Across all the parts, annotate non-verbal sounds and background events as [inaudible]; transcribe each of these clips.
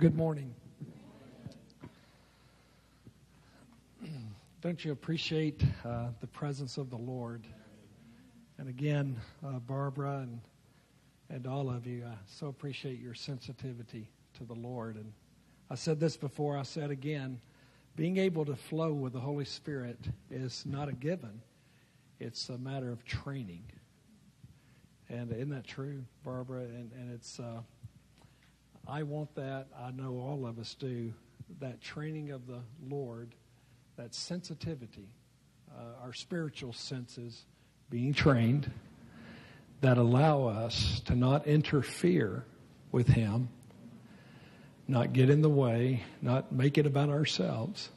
Good morning. Don't you appreciate uh, the presence of the Lord? And again, uh, Barbara and and all of you, I so appreciate your sensitivity to the Lord. And I said this before, I said again, being able to flow with the Holy Spirit is not a given; it's a matter of training. And isn't that true, Barbara? And and it's. Uh, I want that. I know all of us do. That training of the Lord, that sensitivity, uh, our spiritual senses being trained that allow us to not interfere with Him, not get in the way, not make it about ourselves,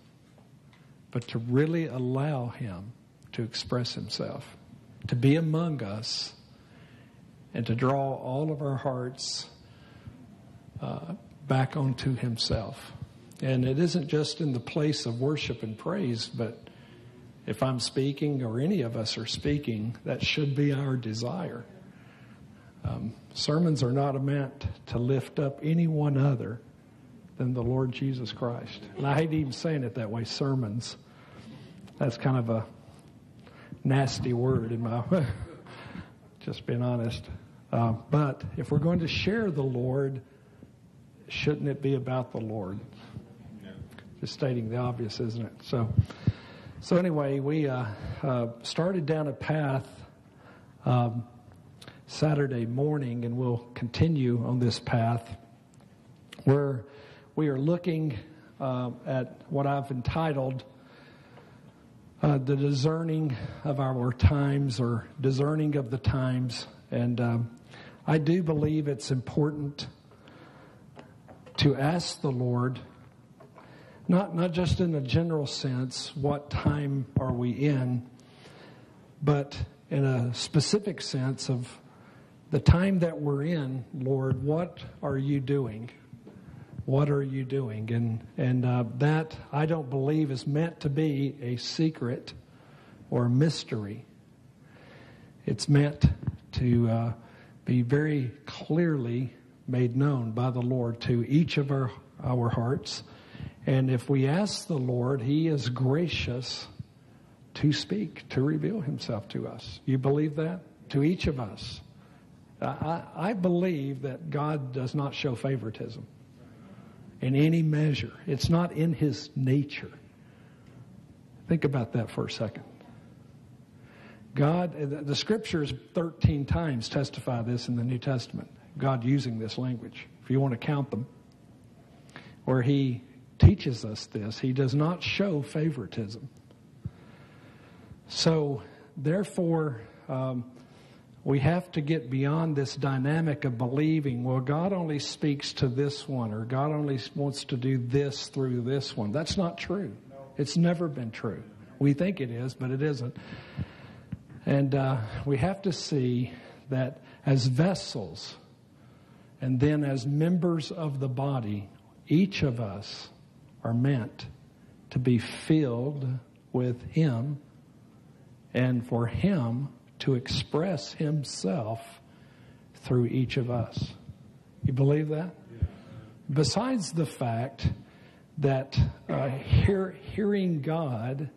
but to really allow Him to express Himself, to be among us, and to draw all of our hearts uh, back onto Himself. And it isn't just in the place of worship and praise, but if I'm speaking or any of us are speaking, that should be our desire. Um, sermons are not meant to lift up anyone other than the Lord Jesus Christ. And I hate even saying it that way, sermons. That's kind of a nasty word in my, [laughs] just being honest. Uh, but if we're going to share the Lord, shouldn't it be about the Lord? Just stating the obvious, isn't it? So, so anyway, we uh, uh, started down a path um, Saturday morning, and we'll continue on this path where we are looking uh, at what I've entitled uh, the discerning of our times or discerning of the times. And um, I do believe it's important to ask the Lord, not, not just in a general sense, what time are we in, but in a specific sense of the time that we're in, Lord, what are you doing? What are you doing? And, and uh, that, I don't believe, is meant to be a secret or a mystery. It's meant to uh, be very clearly made known by the Lord to each of our, our hearts. And if we ask the Lord, He is gracious to speak, to reveal Himself to us. You believe that? To each of us. I, I believe that God does not show favoritism in any measure. It's not in His nature. Think about that for a second. God, the scriptures 13 times testify this in the New Testament. God using this language, if you want to count them, where He teaches us this. He does not show favoritism. So, therefore, um, we have to get beyond this dynamic of believing, well, God only speaks to this one, or God only wants to do this through this one. That's not true. It's never been true. We think it is, but it isn't. And uh, we have to see that as vessels, and then, as members of the body, each of us are meant to be filled with Him and for Him to express Himself through each of us. You believe that? Besides the fact that uh, hear, hearing God,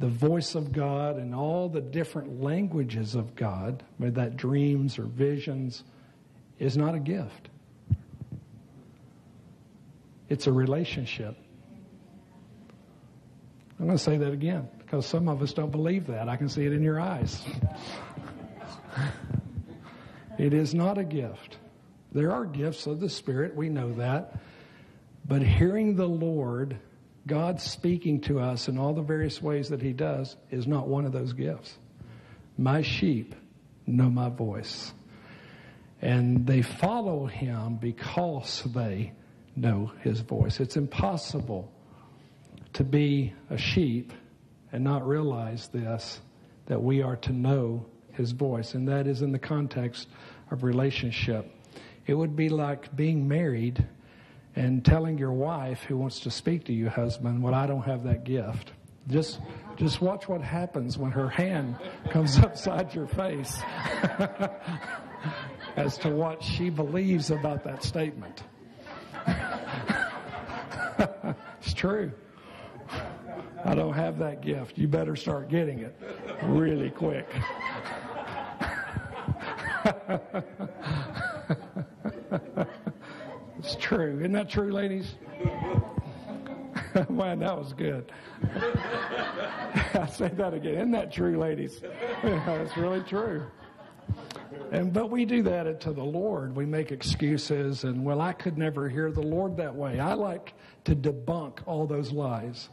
the voice of God, and all the different languages of God, whether that dreams or visions, is not a gift. It's a relationship. I'm going to say that again because some of us don't believe that. I can see it in your eyes. [laughs] it is not a gift. There are gifts of the Spirit, we know that. But hearing the Lord, God speaking to us in all the various ways that He does, is not one of those gifts. My sheep know my voice and they follow him because they know his voice. It's impossible to be a sheep and not realize this that we are to know his voice, and that is in the context of relationship. It would be like being married and telling your wife who wants to speak to you, husband, well, I don't have that gift. Just, just watch what happens when her hand comes [laughs] upside your face. [laughs] as to what she believes about that statement. [laughs] It's true. I don't have that gift. You better start getting it really quick. [laughs] it's true. Isn't that true, ladies? [laughs] Man, that was good. I say that again. Isn't that true, ladies? That's really true. And but we do that to the Lord. We make excuses and well, I could never hear the Lord that way. I like to debunk all those lies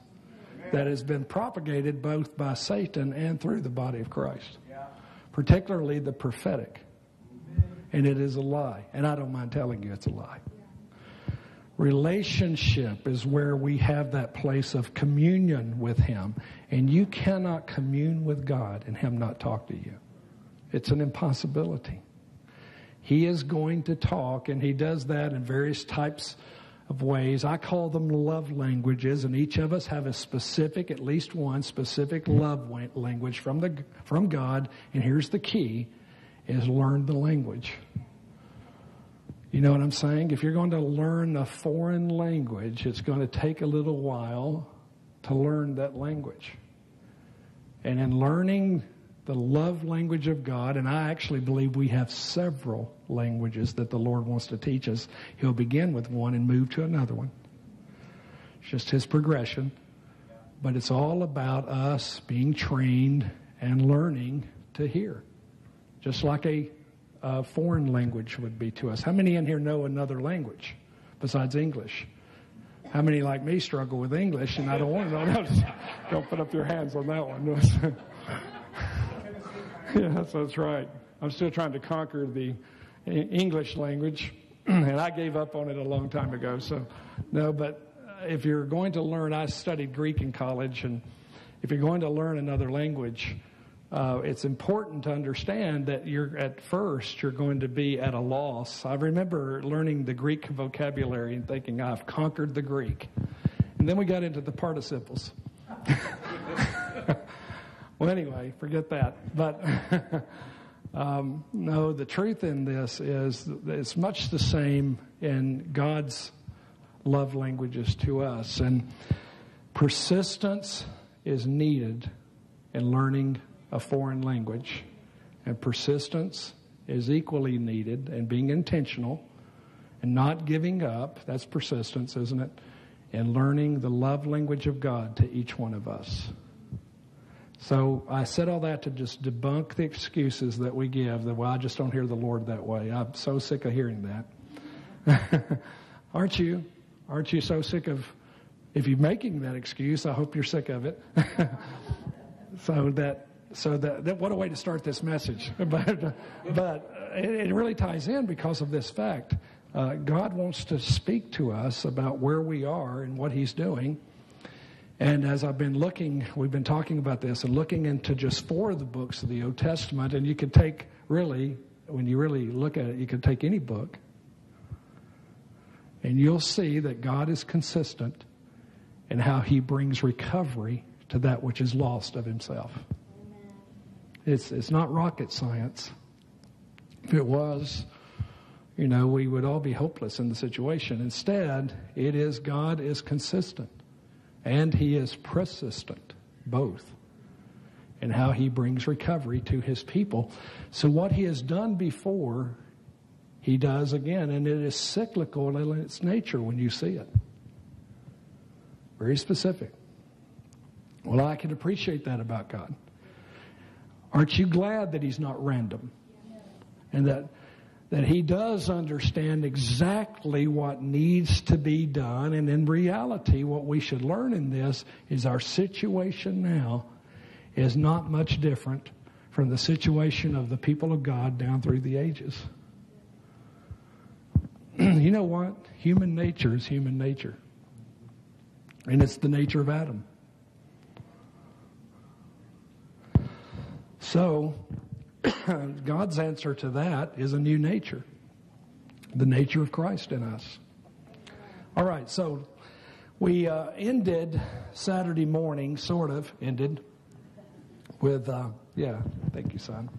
that has been propagated both by Satan and through the body of Christ. Particularly the prophetic. And it is a lie. And I don't mind telling you it's a lie. Relationship is where we have that place of communion with Him. And you cannot commune with God and Him not talk to you. It's an impossibility. He is going to talk, and He does that in various types of ways. I call them love languages, and each of us have a specific, at least one specific love language from, the, from God. And here's the key is learn the language. You know what I'm saying? If you're going to learn a foreign language, it's going to take a little while to learn that language. And in learning the love language of God, and I actually believe we have several languages that the Lord wants to teach us, He'll begin with one and move to another one. It's just His progression. But it's all about us being trained and learning to hear, just like a uh, foreign language would be to us. How many in here know another language besides English? How many, like me, struggle with English and I don't want to know? [laughs] don't put up your hands on that one. [laughs] [laughs] yeah, that's right. I'm still trying to conquer the English language, [clears throat] and I gave up on it a long time ago. So, no, but if you're going to learn, I studied Greek in college, and if you're going to learn another language, uh, it's important to understand that you're at first you're going to be at a loss. I remember learning the Greek vocabulary and thinking I've conquered the Greek, and then we got into the participles. [laughs] well, anyway, forget that. But [laughs] um, no, the truth in this is it's much the same in God's love languages to us, and persistence is needed in learning a foreign language. And persistence is equally needed in being intentional and not giving up. That's persistence, isn't it? And learning the love language of God to each one of us. So I said all that to just debunk the excuses that we give that, well, I just don't hear the Lord that way. I'm so sick of hearing that. [laughs] Aren't you? Aren't you so sick of, if you're making that excuse, I hope you're sick of it. [laughs] so that so that, that, what a way to start this message. [laughs] but but it, it, really ties in because of this fact. Uh, God wants to speak to us about where we are and what He's doing. And as I've been looking, we've been talking about this and looking into just four of the books of the Old Testament, and you could take really, when you really look at it, you could take any book, and you'll see that God is consistent in how He brings recovery to that which is lost of Himself. It's, it's not rocket science. If it was, you know, we would all be hopeless in the situation. Instead, it is God is consistent and He is persistent, both, in how He brings recovery to His people. So, what He has done before, He does again, and it is cyclical in its nature when you see it. Very specific. Well, I can appreciate that about God. Aren't you glad that he's not random? And that that he does understand exactly what needs to be done. And in reality, what we should learn in this is our situation now is not much different from the situation of the people of God down through the ages. [clears throat] you know what? Human nature is human nature. And it's the nature of Adam. So, [coughs] God's answer to that is a new nature, the nature of Christ in us. All right, so we uh, ended Saturday morning, sort of ended, with, uh, yeah, thank you, son.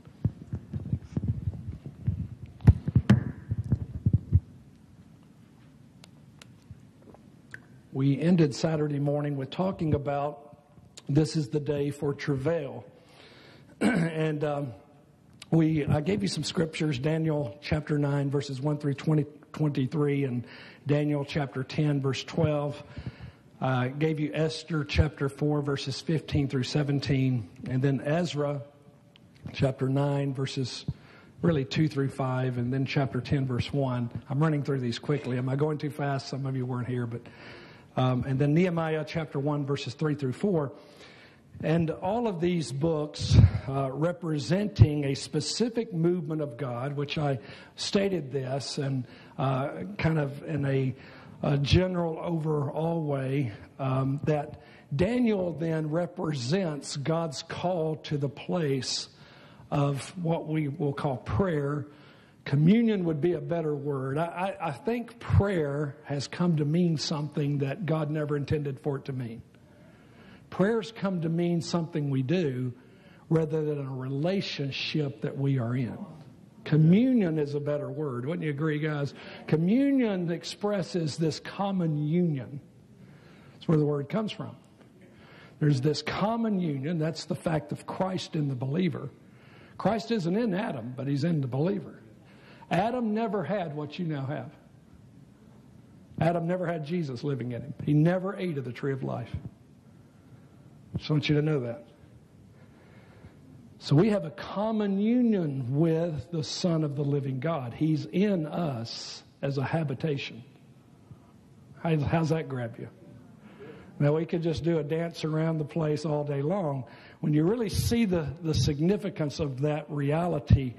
we ended Saturday morning with talking about this is the day for travail. [coughs] and um, we I gave you some scriptures, Daniel chapter 9, verses 1 through 20, 23, and Daniel chapter 10, verse 12. I uh, gave you Esther chapter 4, verses 15 through 17, and then Ezra chapter 9, verses really 2 through 5, and then chapter 10, verse 1. I'm running through these quickly. Am I going too fast? Some of you weren't here, but. Um, and then Nehemiah chapter 1, verses 3 through 4. And all of these books uh, representing a specific movement of God, which I stated this and uh, kind of in a, a general overall way, um, that Daniel then represents God's call to the place of what we will call prayer. Communion would be a better word. I, I, think prayer has come to mean something that God never intended for it to mean. Prayers come to mean something we do rather than a relationship that we are in. Communion is a better word. Wouldn't you agree, guys? Communion expresses this common union. That's where the word comes from. There's this common union. That's the fact of Christ in the believer. Christ isn't in Adam, but he's in the believer. Adam never had what you now have. Adam never had Jesus living in him. He never ate of the tree of life. Just want you to know that. So we have a common union with the Son of the living God. He's in us as a habitation. how's that grab you? Now, we could just do a dance around the place all day long. When you really see the, the significance of that reality,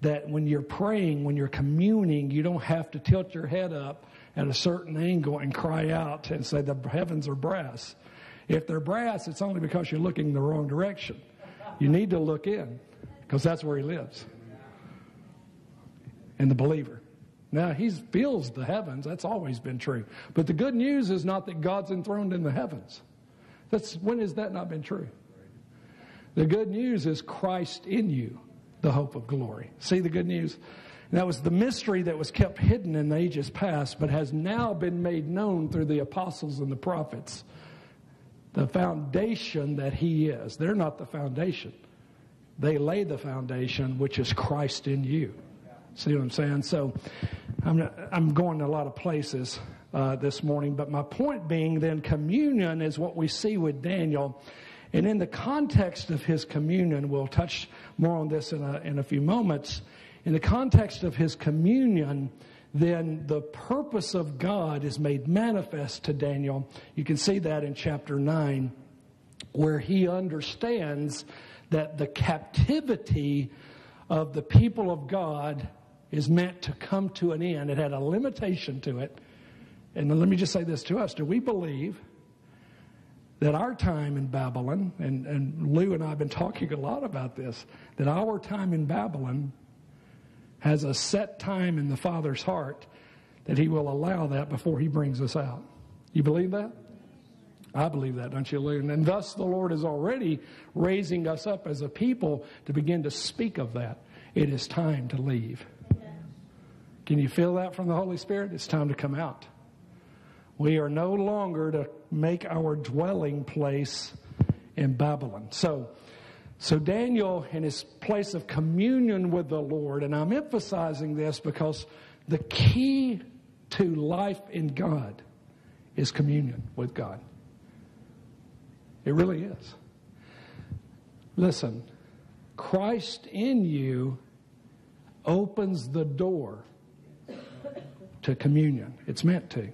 that when you're praying, when you're communing, you don't have to tilt your head up at a certain angle and cry out and say, The heavens are brass. If they're brass, it's only because you're looking in the wrong direction. You need to look in because that's where He lives. In the believer. Now, he feels the heavens. That's always been true. But the good news is not that God's enthroned in the heavens. That's, when has that not been true? The good news is Christ in you, the hope of glory. See the good news? And that was the mystery that was kept hidden in the ages past, but has now been made known through the apostles and the prophets. The foundation that He is. They're not the foundation. They lay the foundation, which is Christ in you. See what I'm saying? So I'm, I'm going to a lot of places uh, this morning, but my point being then communion is what we see with Daniel. And in the context of his communion, we'll touch more on this in a, in a few moments. In the context of his communion, then the purpose of God is made manifest to Daniel. You can see that in chapter 9, where he understands that the captivity of the people of God is meant to come to an end. It had a limitation to it. And let me just say this to us do we believe that our time in Babylon, and, and Lou and I have been talking a lot about this, that our time in Babylon has a set time in the Father's heart that He will allow that before He brings us out. You believe that? I believe that, don't you? And thus the Lord is already raising us up as a people to begin to speak of that. It is time to leave. Can you feel that from the Holy Spirit? It's time to come out. We are no longer to make our dwelling place in Babylon. So, so Daniel in his place of communion with the Lord, and I'm emphasizing this because the key to life in God is communion with God. It really is. Listen, Christ in you opens the door to communion. It's meant to.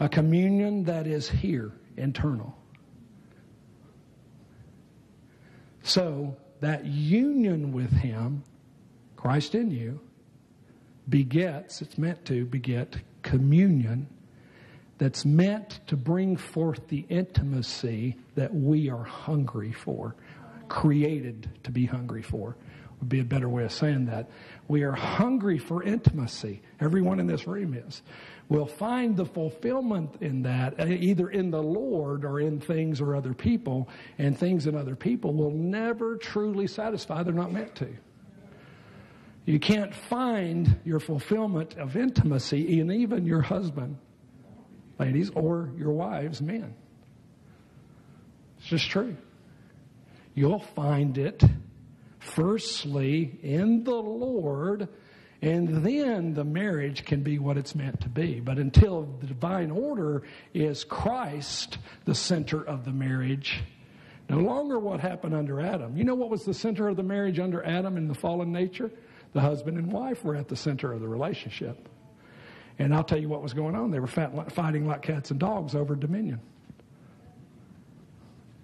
A communion that is here, internal. So, that union with Him, Christ in you, begets, it's meant to beget communion that's meant to bring forth the intimacy that we are hungry for, created to be hungry for would be a better way of saying that. We are hungry for intimacy. Everyone in this room is. We'll find the fulfillment in that, uh, either in the Lord or in things or other people, and things and other people will never truly satisfy. They're not meant to. You can't find your fulfillment of intimacy in even your husband ladies, or your wives, men. It's just true. You'll find it firstly in the Lord, and then the marriage can be what it's meant to be. But until the divine order is Christ, the center of the marriage, no longer what happened under Adam. You know what was the center of the marriage under Adam in the fallen nature? The husband and wife were at the center of the relationship. And I'll tell you what was going on. They were fighting like cats and dogs over dominion.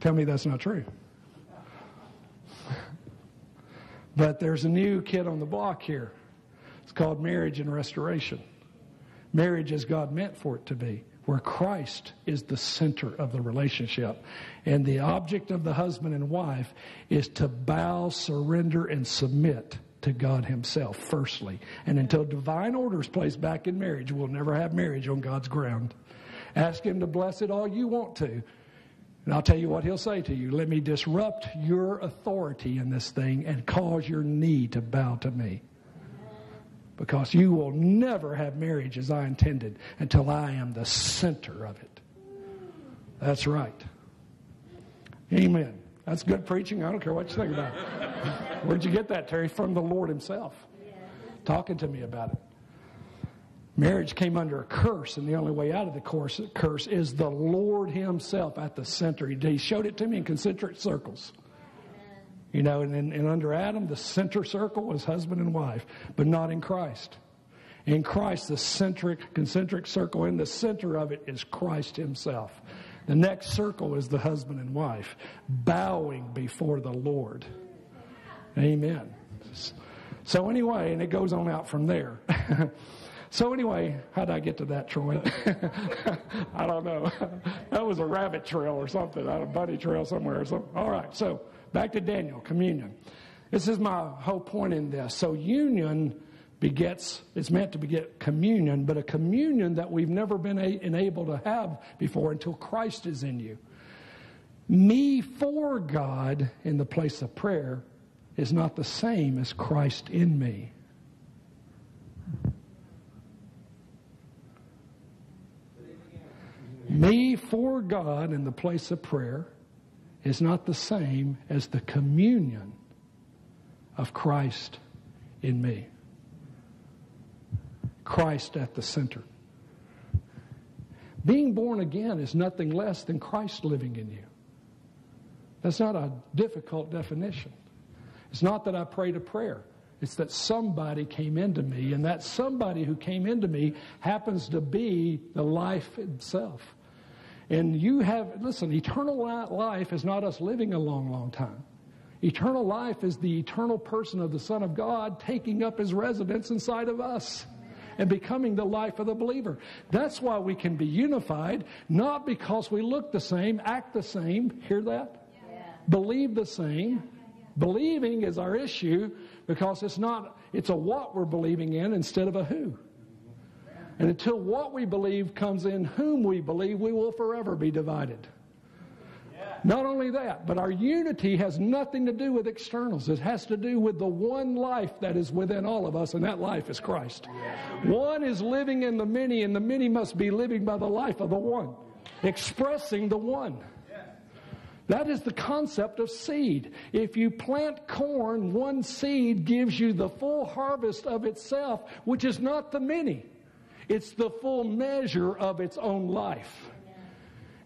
Tell me that's not true. but there's a new kid on the block here. Called marriage and restoration. Marriage as God meant for it to be, where Christ is the center of the relationship. And the object of the husband and wife is to bow, surrender, and submit to God Himself, firstly. And until divine order is placed back in marriage, we'll never have marriage on God's ground. Ask Him to bless it all you want to. And I'll tell you what He'll say to you let me disrupt your authority in this thing and cause your knee to bow to me. Because you will never have marriage as I intended until I am the center of it. That's right. Amen. That's good preaching. I don't care what you think about it. Where'd you get that, Terry? From the Lord Himself. Talking to me about it. Marriage came under a curse, and the only way out of the course, curse is the Lord Himself at the center. He showed it to me in concentric circles. You know, and, and under Adam, the center circle was husband and wife, but not in Christ. In Christ, the centric, concentric circle, in the center of it is Christ Himself. The next circle is the husband and wife bowing before the Lord. Amen. So, anyway, and it goes on out from there. [laughs] so, anyway, how did I get to that, Troy? [laughs] I don't know. [laughs] that was a rabbit trail or something, a bunny trail somewhere or something. All right, so back to Daniel, communion. This is my whole point in this. So, union begets, it's meant to beget communion, but a communion that we've never been able to have before until Christ is in you. Me for God in the place of prayer is not the same as Christ in me. Me for God in the place of prayer is not the same as the communion of Christ in me. Christ at the center. Being born again is nothing less than Christ living in you. That's not a difficult definition. It's not that I prayed a prayer. It's that somebody came into me, and that somebody who came into me happens to be the life itself. And you have, listen, eternal life is not us living a long, long time. Eternal life is the eternal person of the Son of God taking up his residence inside of us and becoming the life of the believer. That's why we can be unified, not because we look the same, act the same, hear that? Yeah. Believe the same, Believing is our issue because it's not, it's a what we're believing in instead of a who. And until what we believe comes in whom we believe, we will forever be divided. Not only that, but our unity has nothing to do with externals. It has to do with the one life that is within all of us, and that life is Christ. One is living in the many, and the many must be living by the life of the one, expressing the one. That is the concept of seed. If you plant corn, one seed gives you the full harvest of itself, which is not the many. It's the full measure of its own life.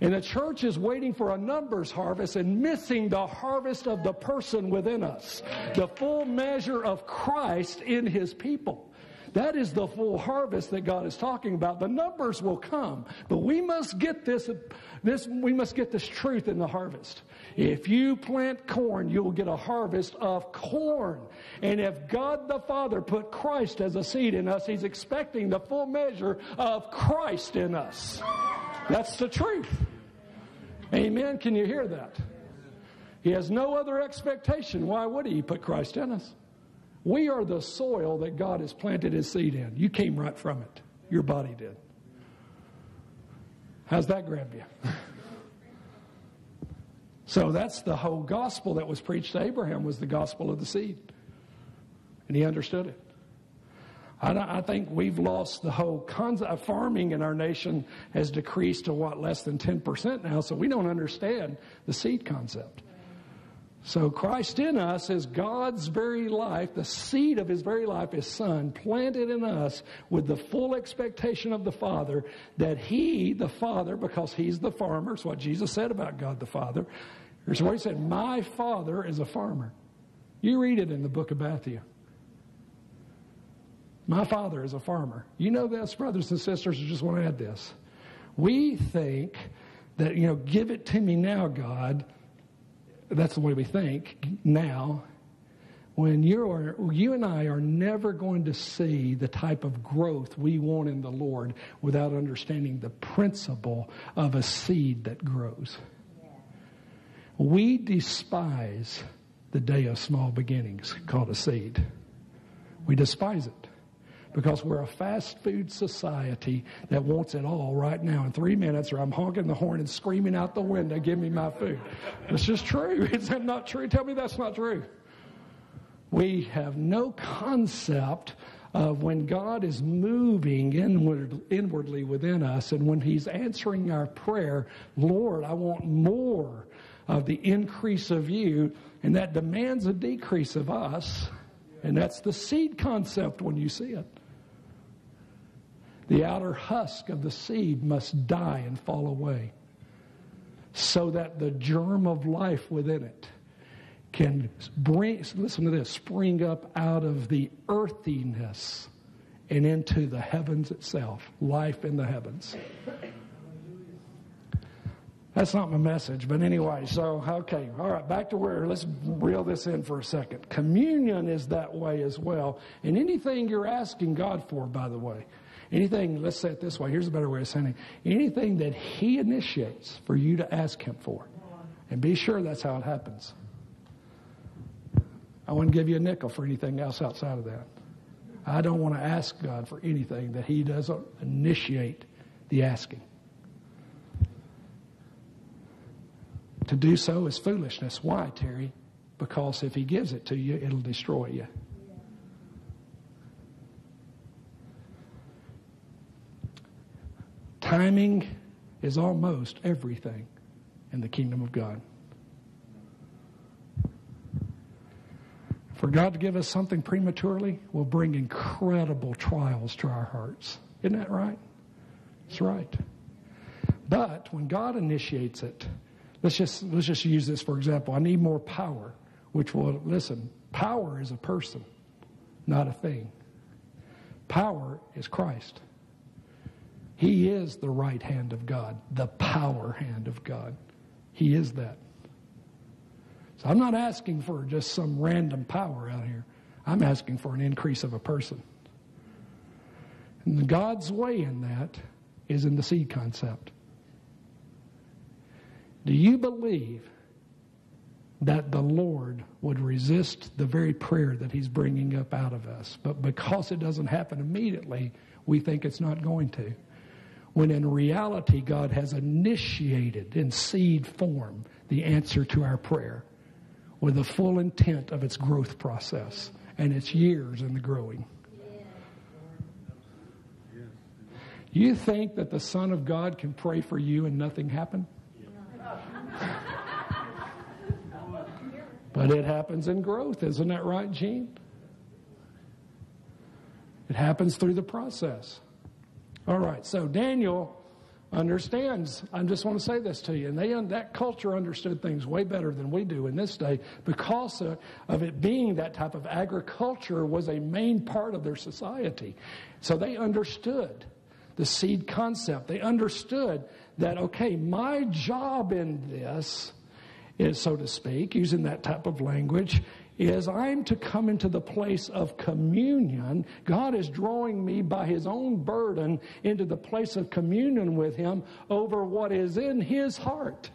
And the church is waiting for a numbers harvest and missing the harvest of the person within us, the full measure of Christ in his people. That is the full harvest that God is talking about. The numbers will come, but we must get this, this we must get this truth in the harvest. If you plant corn, you'll get a harvest of corn. And if God the Father put Christ as a seed in us, He's expecting the full measure of Christ in us. That's the truth. Amen. Can you hear that? He has no other expectation. Why would he put Christ in us? We are the soil that God has planted his seed in. You came right from it. Your body did. How's that grab you? [laughs] so that's the whole gospel that was preached to Abraham was the gospel of the seed. And he understood it. I, I think we've lost the whole concept of farming in our nation has decreased to what, less than 10% now, so we don't understand the seed concept. So Christ in us is God's very life, the seed of his very life, his son, planted in us with the full expectation of the Father that he, the Father, because he's the farmer, it's what Jesus said about God the Father. Here's what he said, my Father is a farmer. You read it in the book of Matthew. My father is a farmer. You know this, brothers and sisters, I just want to add this. We think that, you know, give it to me now, God. That's the way we think now. When you're, you and I are never going to see the type of growth we want in the Lord without understanding the principle of a seed that grows. We despise the day of small beginnings called a seed. We despise it because we're a fast food society that wants it all right now in three minutes, or I'm honking the horn and screaming out the window, give me my food. It's just true. [laughs] Is that not true? Tell me that's not true. We have no concept of when God is moving inward, inwardly within us and when He's answering our prayer, Lord, I want more of the increase of you, and that demands a decrease of us. And that's the seed concept when you see it. The outer husk of the seed must die and fall away so that the germ of life within it can bring, listen to this, spring up out of the earthiness and into the heavens itself, life in the heavens. That's not my message, but anyway, so, okay, all right, back to where, let's reel this in for a second. Communion is that way as well. And anything you're asking God for, by the way, Anything, let's say it this way, here's a better way of saying it. Anything that He initiates for you to ask Him for. And be sure that's how it happens. I wouldn't give you a nickel for anything else outside of that. I don't want to ask God for anything that He doesn't initiate the asking. To do so is foolishness. Why, Terry? Because if He gives it to you, it'll destroy you. Timing is almost everything in the kingdom of God. For God to give us something prematurely will bring incredible trials to our hearts. Isn't that right? It's right. But when God initiates it, let's just let's just use this for example. I need more power, which will listen, power is a person, not a thing. Power is Christ. He is the right hand of God, the power hand of God. He is that. So I'm not asking for just some random power out here. I'm asking for an increase of a person. And God's way in that is in the seed concept. Do you believe that the Lord would resist the very prayer that He's bringing up out of us? But because it doesn't happen immediately, we think it's not going to when in reality, God has initiated in seed form the answer to our prayer with the full intent of its growth process and its years in the growing. You think that the Son of God can pray for you and nothing happen? but it happens in growth, isn't that right, Gene? It happens through the process. All right, so Daniel understands. I just want to say this to you. And they, that culture understood things way better than we do in this day because of, of it being that type of agriculture was a main part of their society. So they understood the seed concept. They understood that, okay, my job in this is, so to speak, using that type of language, is I'm to come into the place of communion. God is drawing me by His own burden into the place of communion with Him over what is in His heart.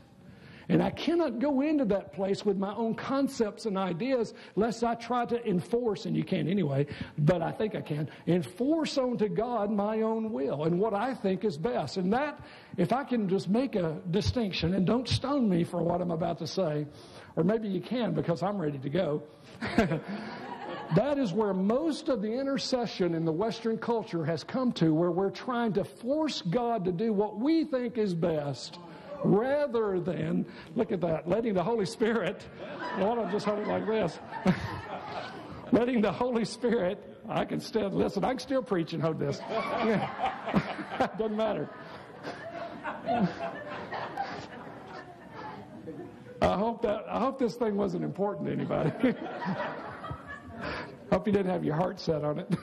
And I cannot go into that place with my own concepts and ideas lest I try to enforce, and you can't anyway, but I think I can, enforce onto God my own will and what I think is best. And that, if I can just make a distinction, and don't stone me for what I'm about to say, or maybe you can because I'm ready to go. [laughs] That is where most of the intercession in the Western culture has come to, where we're trying to force God to do what we think is best rather than, look at that, letting the Holy Spirit, well, I just hold it like this, [laughs] letting the Holy Spirit, I can still, listen, I can still preach and hold this. [laughs] Doesn't matter. I hope that I hope this thing wasn't important to anybody. [laughs] hope you didn't have your heart set on it.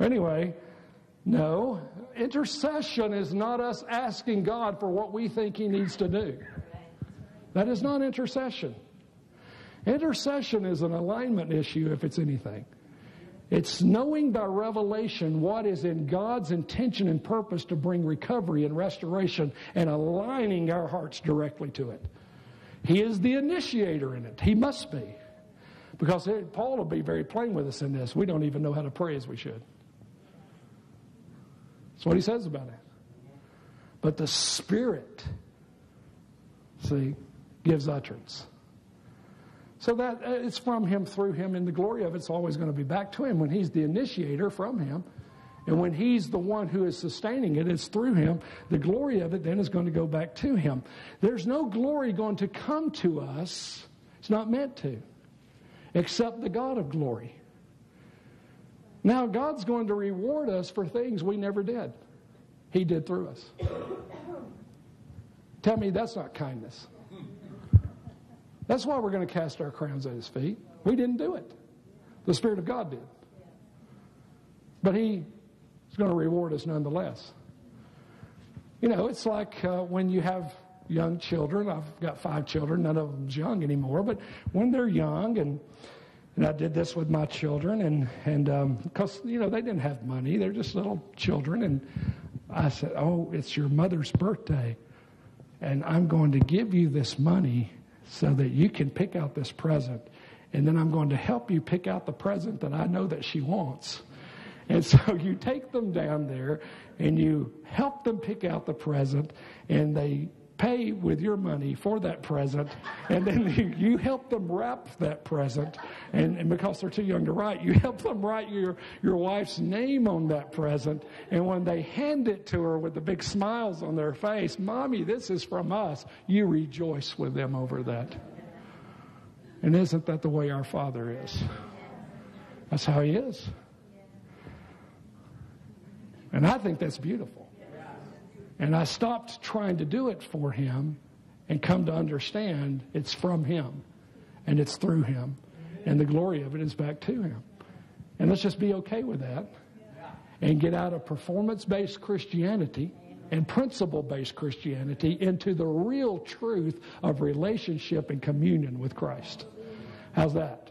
[laughs] anyway, no, intercession is not us asking God for what we think He needs to do. That is not intercession. Intercession is an alignment issue, if it's anything. It's knowing by revelation what is in God's intention and purpose to bring recovery and restoration and aligning our hearts directly to it. He is the initiator in it. He must be. Because Paul will be very plain with us in this. We don't even know how to pray as we should. That's what he says about it. But the Spirit, see, gives utterance. So that uh, it's from him, through him, and the glory of it's always going to be back to him when he's the initiator from him. And when he's the one who is sustaining it, it's through him. The glory of it then is going to go back to him. There's no glory going to come to us. It's not meant to, except the God of glory. Now, God's going to reward us for things we never did. He did through us. [coughs] Tell me that's not kindness. That's why we're going to cast our crowns at his feet. We didn't do it. The Spirit of God did. But he is going to reward us nonetheless. You know, it's like uh, when you have young children. I've got five children. None of them's young anymore. But when they're young, and and I did this with my children, and and because um, you know they didn't have money, they're just little children, and I said, "Oh, it's your mother's birthday, and I'm going to give you this money so that you can pick out this present. And then I'm going to help you pick out the present that I know that she wants. And so [laughs] you take them down there and you help them pick out the present and they pay with your money for that present, and then [laughs] you, help them wrap that present, and, and, because they're too young to write, you [laughs] help them write your, your wife's name on that present, and when they hand it to her with the big smiles on their face, Mommy, this is from us, you rejoice with them over that. And isn't that the way our Father is? That's how He is. And I think that's beautiful. And I stopped trying to do it for him and come to understand it's from him and it's through him. And the glory of it is back to him. And let's just be okay with that and get out of performance based Christianity and principle based Christianity into the real truth of relationship and communion with Christ. How's that?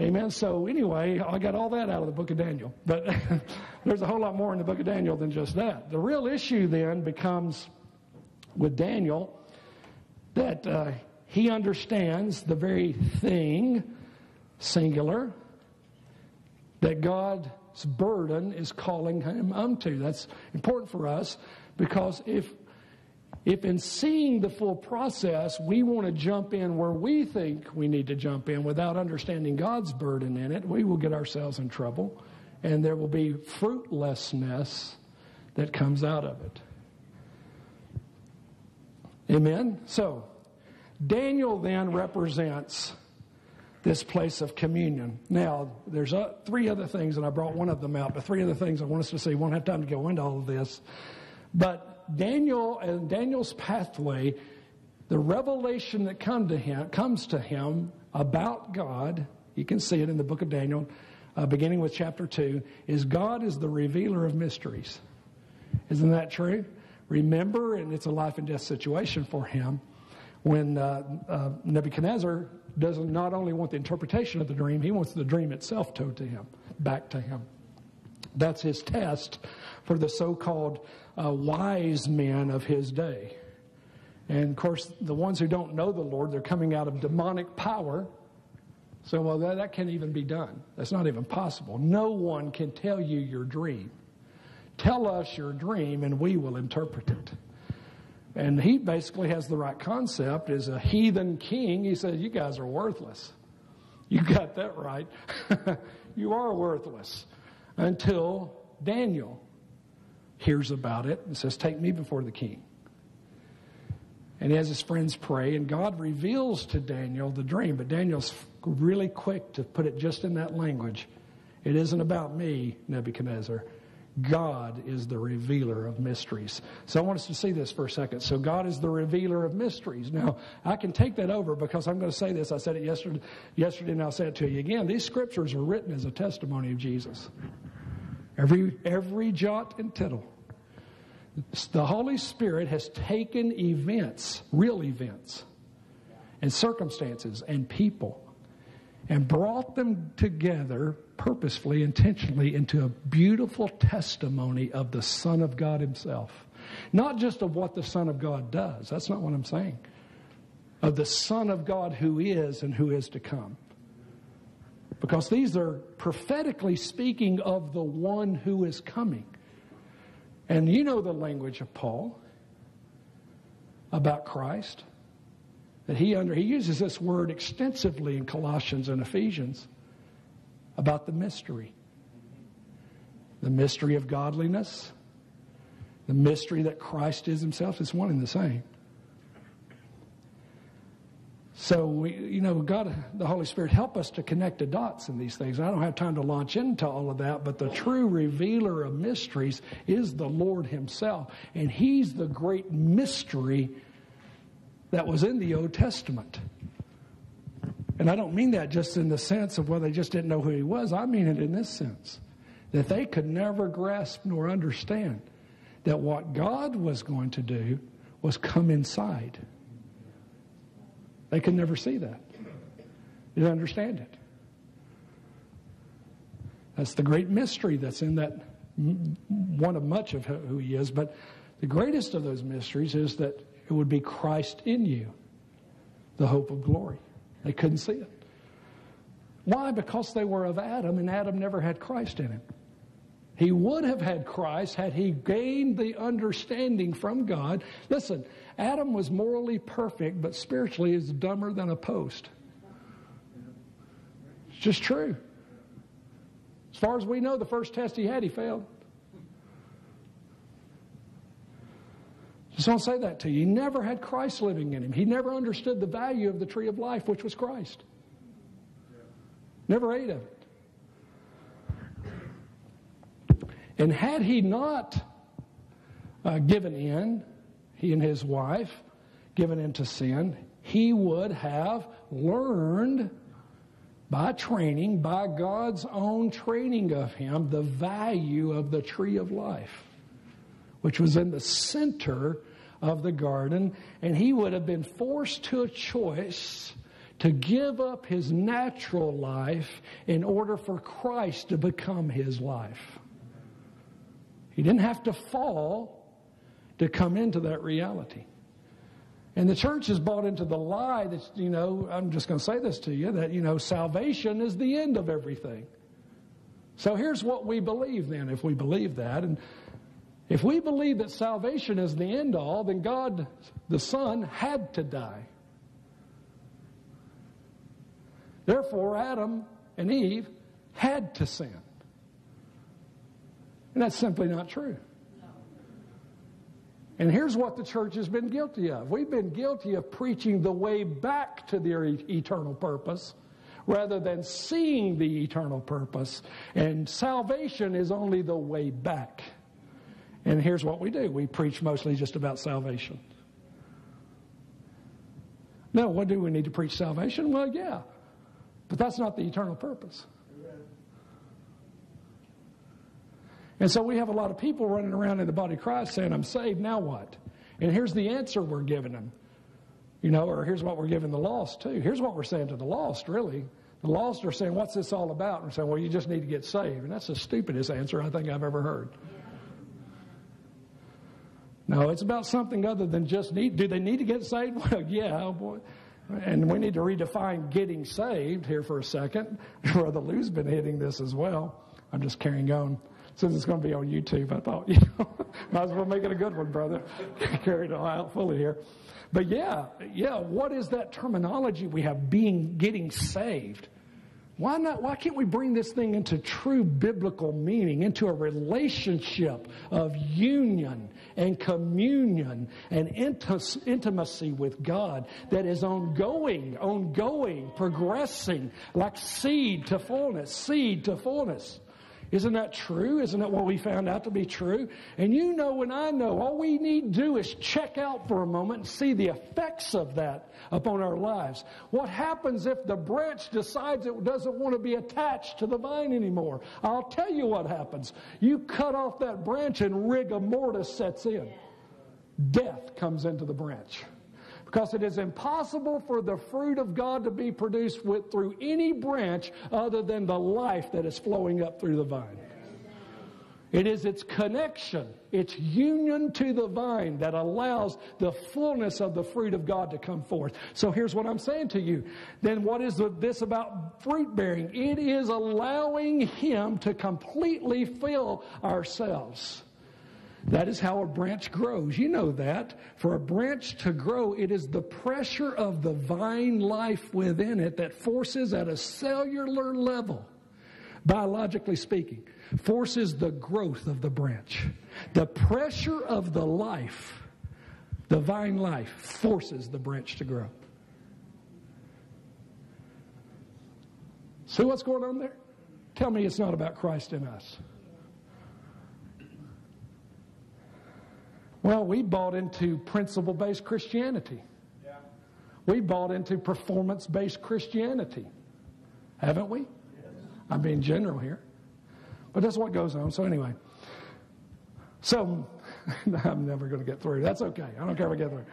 Amen. So, anyway, I got all that out of the book of Daniel. But [laughs] there's a whole lot more in the book of Daniel than just that. The real issue then becomes with Daniel that uh, he understands the very thing, singular, that God's burden is calling him unto. That's important for us because if if in seeing the full process, we want to jump in where we think we need to jump in without understanding God's burden in it, we will get ourselves in trouble and there will be fruitlessness that comes out of it. Amen? So, Daniel then represents this place of communion. Now, there's uh, three other things, and I brought one of them out, but three other things I want us to see. We won't have time to go into all of this. But Daniel and Daniel's pathway, the revelation that come to him, comes to him about God, you can see it in the book of Daniel, uh, beginning with chapter 2, is God is the revealer of mysteries. Isn't that true? Remember, and it's a life and death situation for him, when uh, uh, Nebuchadnezzar doesn't not only want the interpretation of the dream, he wants the dream itself told to him, back to him. That's his test for the so called uh, wise men of his day. And of course, the ones who don't know the Lord, they're coming out of demonic power. So, well, that, that can't even be done. That's not even possible. No one can tell you your dream. Tell us your dream and we will interpret it. And he basically has the right concept as a heathen king. He says, You guys are worthless. You got that right. [laughs] you are worthless. Until Daniel hears about it and says, Take me before the king. And he has his friends pray, and God reveals to Daniel the dream. But Daniel's really quick to put it just in that language. It isn't about me, Nebuchadnezzar. God is the revealer of mysteries. So I want us to see this for a second. So God is the revealer of mysteries. Now, I can take that over because I'm going to say this. I said it yesterday, yesterday and I'll say it to you again. These scriptures are written as a testimony of Jesus. Every, every jot and tittle. The Holy Spirit has taken events, real events, and circumstances and people and brought them together purposefully, intentionally into a beautiful testimony of the Son of God Himself. Not just of what the Son of God does, that's not what I'm saying. Of the Son of God who is and who is to come. Because these are prophetically speaking of the one who is coming. And you know the language of Paul about Christ that he under he uses this word extensively in Colossians and Ephesians about the mystery. The mystery of godliness, the mystery that Christ is himself is one and the same. So we, you know, God, the Holy Spirit, help us to connect the dots in these things. I don't have time to launch into all of that, but the true revealer of mysteries is the Lord Himself, and He's the great mystery that was in the Old Testament. And I don't mean that just in the sense of, well, they just didn't know who he was. I mean it in this sense that they could never grasp nor understand that what God was going to do was come inside. They could never see that. They didn't understand it. That's the great mystery that's in that one of much of who he is. But the greatest of those mysteries is that it would be Christ in you, the hope of glory. They couldn't see it. Why? Because they were of Adam, and Adam never had Christ in him. He would have had Christ had he gained the understanding from God. Listen, Adam was morally perfect, but spiritually is dumber than a post. It's just true. As far as we know, the first test he had, he failed. Just don't say that to you. He never had Christ living in him. He never understood the value of the tree of life, which was Christ. Never ate of it. And had he not uh, given in, he and his wife, given into sin, he would have learned by training, by God's own training of him, the value of the tree of life which was in the center of the garden, and he would have been forced to a choice to give up his natural life in order for Christ to become his life. He didn't have to fall to come into that reality. And the church has bought into the lie that, you know, I'm just going to say this to you that, you know, salvation is the end of everything. So here's what we believe then, if we believe that. And if we believe that salvation is the end all, then God, the Son, had to die. Therefore, Adam and Eve had to sin. And that's simply not true. And here's what the church has been guilty of we've been guilty of preaching the way back to their eternal purpose rather than seeing the eternal purpose. And salvation is only the way back. And here's what we do we preach mostly just about salvation. No, what do we need to preach salvation? Well, yeah. But that's not the eternal purpose. And so we have a lot of people running around in the body of Christ saying, I'm saved, now what? And here's the answer we're giving them. You know, or here's what we're giving the lost too. Here's what we're saying to the lost, really. The lost are saying, What's this all about? And we're saying, Well, you just need to get saved. And that's the stupidest answer I think I've ever heard. No, it's about something other than just need. Do they need to get saved? [laughs] Well, yeah, oh boy. And we need to redefine getting saved here for a second. [laughs] Brother Lou's been hitting this as well. I'm just carrying on. Since it's going to be on YouTube, I thought, [laughs] you know, might as well make it a good one, brother. [laughs] Carry it out fully here. But yeah, yeah, what is that terminology we have being getting saved? Why not? Why can't we bring this thing into true biblical meaning, into a relationship of union and communion and intimacy with God that is ongoing, ongoing, progressing, like seed to fullness, seed to fullness? Isn't that true? Isn't that what we found out to be true? And you know and I know, all we need to do is check out for a moment and see the effects of that upon our lives. What happens if the branch decides it doesn't want to be attached to the vine anymore? I'll tell you what happens. You cut off that branch and rigor mortis sets in. Death comes into the branch because it is impossible for the fruit of God to be produced with, through any branch other than the life that is flowing up through the vine. It is its connection, its union to the vine that allows the fullness of the fruit of God to come forth. So here's what I'm saying to you. Then what is this about fruit bearing? It is allowing Him to completely fill ourselves. That is how a branch grows. You know that. For a branch to grow, it is the pressure of the vine life within it that forces at a cellular level, biologically speaking, forces the growth of the branch. The pressure of the life, the vine life, forces the branch to grow. See what's going on there? Tell me it's not about Christ in us. Well, we bought into principle based Christianity. Yeah. We bought into performance based Christianity. Haven't we? Yes. I'm being general here. But that's what goes on. So, anyway. So, [laughs] I'm never going to get through. That's okay. I don't care if I get through.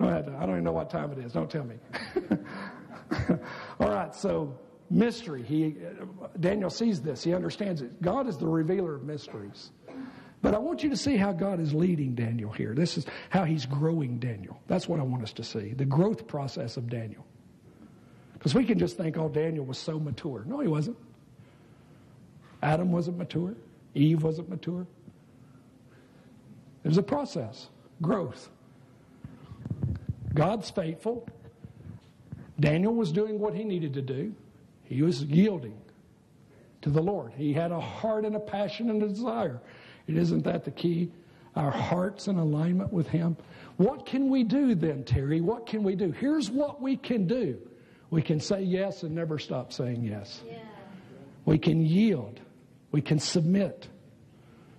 I don't even know what time it is. Don't tell me. [laughs] All right. So, mystery. He, uh, Daniel sees this. He understands it. God is the revealer of mysteries. But I want you to see how God is leading Daniel here. This is how he's growing Daniel. That's what I want us to see the growth process of Daniel. Because we can just think, oh, Daniel was so mature. No, he wasn't. Adam wasn't mature, Eve wasn't mature. It was a process, growth. God's faithful. Daniel was doing what he needed to do, he was yielding to the Lord. He had a heart and a passion and a desire. It isn't that the key? Our hearts in alignment with Him. What can we do then, Terry? What can we do? Here's what we can do. We can say yes and never stop saying yes. Yeah. We can yield. We can submit.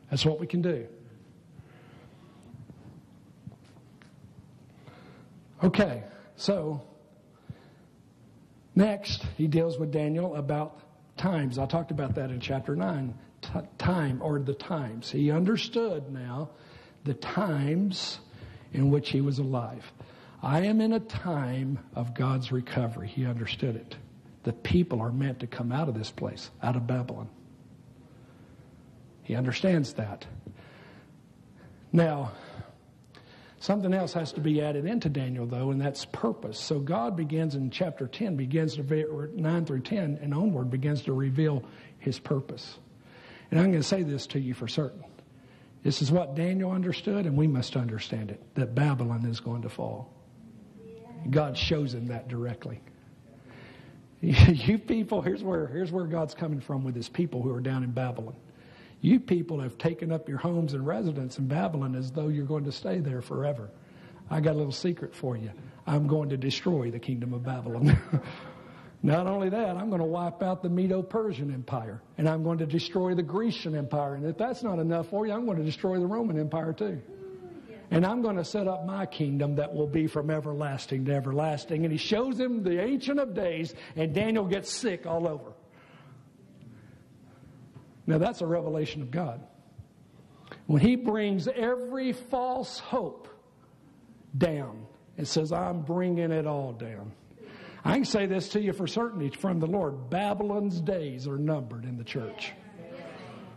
That's what we can do. Okay, so next he deals with Daniel about times. I talked about that in chapter 9 t- Uh, time or the times. He understood now the times in which he was alive. I am in a time of God's recovery. He understood it. The people are meant to come out of this place, out of Babylon. He understands that. Now, something else has to be added into Daniel, though, and that's purpose. So God begins in chapter 10, begins to, 9 through 10 and onward, begins to reveal his purpose. And I'm going to say this to you for certain. This is what Daniel understood, and we must understand it that Babylon is going to fall. God shows him that directly. [laughs] you people, here's where, here's where God's coming from with his people who are down in Babylon. You people have taken up your homes and residence in Babylon as though you're going to stay there forever. I got a little secret for you. I'm going to destroy the kingdom of Babylon. [laughs] Not only that, I'm going to wipe out the Medo Persian Empire and I'm going to destroy the Grecian Empire. And if that's not enough for you, I'm going to destroy the Roman Empire too. And I'm going to set up my kingdom that will be from everlasting to everlasting. And he shows him the Ancient of Days, and Daniel gets sick all over. Now, that's a revelation of God. When he brings every false hope down and says, I'm bringing it all down. I can say this to you for certainty from the Lord Babylon's days are numbered in the church.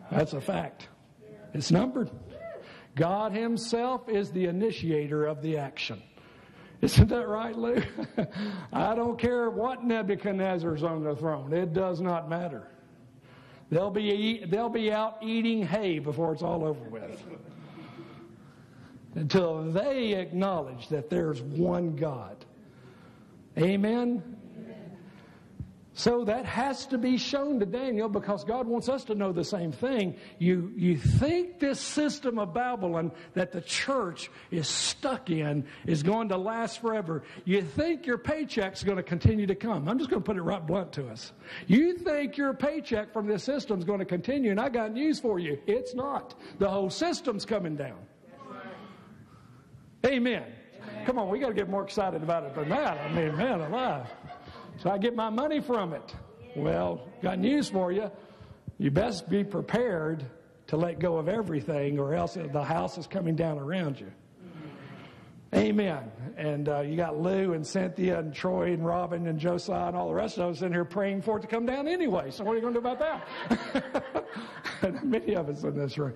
That's a fact. It's numbered. God Himself is the initiator of the action. Isn't that right, Lou? [laughs] I don't care what Nebuchadnezzar's on the throne, it does not matter. They'll be, they'll be out eating hay before it's all over with. Until they acknowledge that there's one God. Amen? So that has to be shown to Daniel because God wants us to know the same thing. You, you think this system of Babylon that the church is stuck in is going to last forever. You think your paycheck's going to continue to come. I'm just going to put it right blunt to us. You think your paycheck from this system is going to continue, and I got news for you. It's not. The whole system's coming down. Amen. Come on, we got to get more excited about it than that. I mean, man alive. So I get my money from it. Well, got news for you. You best be prepared to let go of everything, or else the house is coming down around you. Amen. And uh, you got Lou and Cynthia and Troy and Robin and Josiah and all the rest of us in here praying for it to come down anyway. So what are you going to do about that? [laughs] Many of us in this room.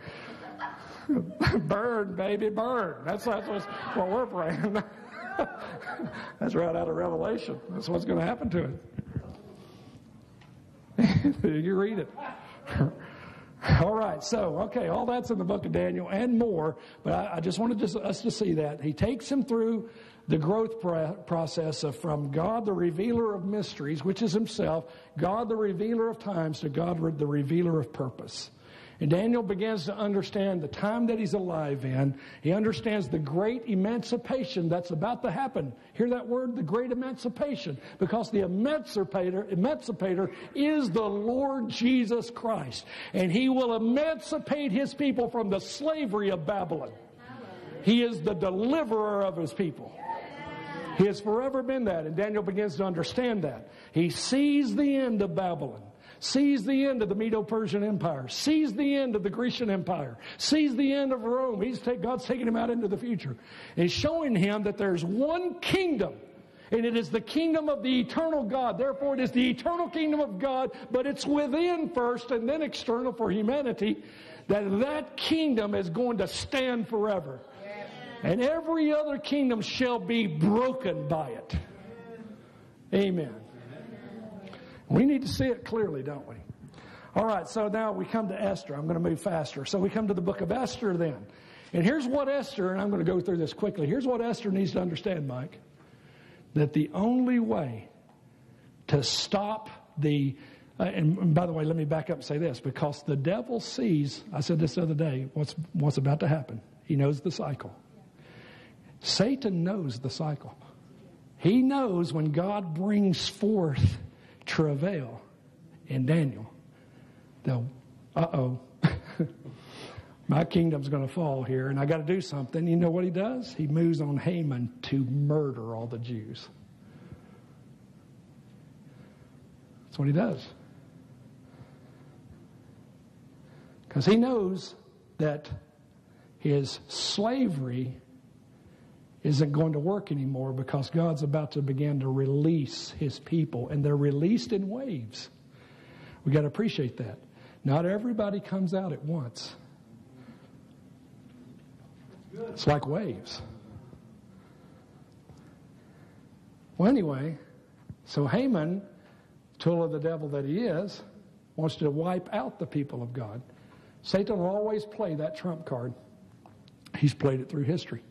[laughs] burn, baby, burn. That's, that's what we're praying. [laughs] That's right out of Revelation. That's what's going to happen to it. [laughs] you read it. all right, so, okay, all that's in the book of Daniel and more, but I, I just wanted us to see that. He takes him through the growth process of from God, the revealer of mysteries, which is himself, God, the revealer of times, to God, the revealer of purpose. And Daniel begins to understand the time that he's alive in. He understands the great emancipation that's about to happen. Hear that word? The great emancipation. Because the emancipator, emancipator is the Lord Jesus Christ. And he will emancipate his people from the slavery of Babylon. He is the deliverer of his people. He has forever been that. And Daniel begins to understand that. He sees the end of Babylon sees the end of the Medo-Persian Empire, sees the end of the Grecian Empire, sees the end of Rome. He's take, God's taking him out into the future. And showing him that there's one kingdom and it is the kingdom of the eternal God. Therefore, it is the eternal kingdom of God, but it's within first and then external for humanity. That that kingdom is going to stand forever, and every other kingdom shall be broken by it. Amen. We need to see it clearly, don't we? All right, so now we come to Esther. I'm going to move faster. So we come to the book of Esther then. And here's what Esther, and I'm going to go through this quickly. Here's what Esther needs to understand, Mike. That the only way to stop the, uh, and, by the way, let me back up and say this because the devil sees, I said this the other day, what's, what's about to happen. He knows the cycle. Satan knows the cycle. He knows when God brings forth travail in Daniel. The, uh oh, my kingdom's going to fall here and I got to do something. You know what he does? He moves on Haman to murder all the Jews. That's what he does. Because he knows that his slavery isn't going to work anymore because God's about to begin to release his people, and they're released in waves. We got to appreciate that. Not everybody comes out at once. It's like waves. Well, anyway, so Haman, tool of the devil that he is, wants to wipe out the people of God. Satan will always play that trump card. He's played it through history.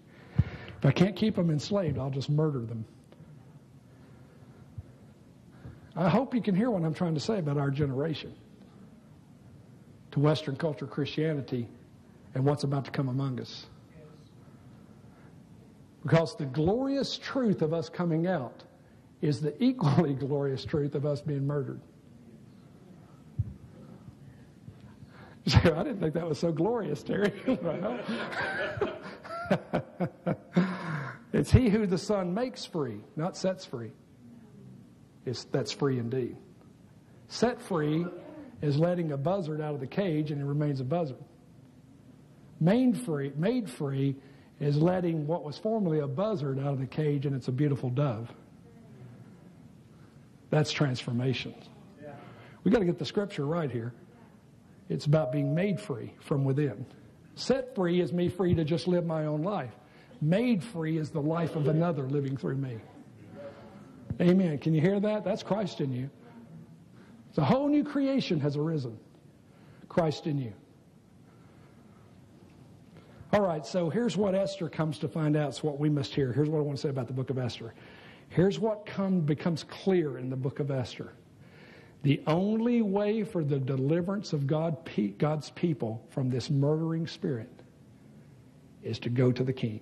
If I can't keep them enslaved, I'll just murder them. I hope you can hear what I'm trying to say about our generation to Western culture, Christianity, and what's about to come among us. Because the glorious truth of us coming out is the equally [laughs] glorious truth of us being murdered. [laughs] I didn't think that was so glorious, Terry. [laughs] it's he who the Son makes free, not sets free. It's, that's free indeed. Set free is letting a buzzard out of the cage and it remains a buzzard. Made free, made free is letting what was formerly a buzzard out of the cage and it's a beautiful dove. That's transformation. We got to get the scripture right here. It's about being made free from within. Set free is me free to just live my own life. Made free is the life of another living through me. Amen. Can you hear that? That's Christ in you. The whole new creation has arisen. Christ in you. All right, so here's what Esther comes to find out. It's what we must hear. Here's what I want to say about the book of Esther. Here's what come, becomes clear in the book of Esther. The only way for the deliverance of God, God's people from this murdering spirit is to go to the king.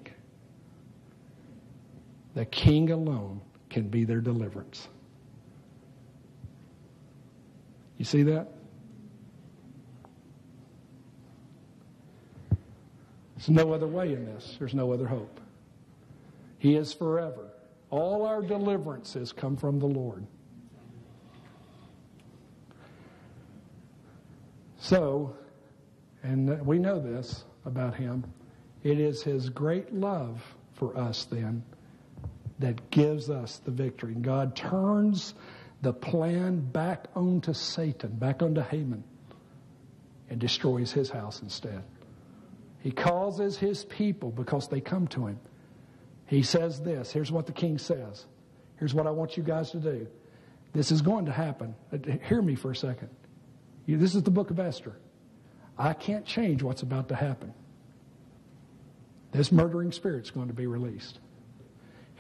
The king alone can be their deliverance. You see that? There's no other way in this. There's no other hope. He is forever. All our deliverances come from the Lord. So, and we know this about him, it is his great love for us then that gives us the victory. And God turns the plan back onto Satan, back onto Haman, and destroys his house instead. He causes his people because they come to him. He says this. Here's what the king says. Here's what I want you guys to do. This is going to happen. Uh, hear me for a second. This is the book of Esther. I can't change what's about to happen. This murdering spirit's going to be released.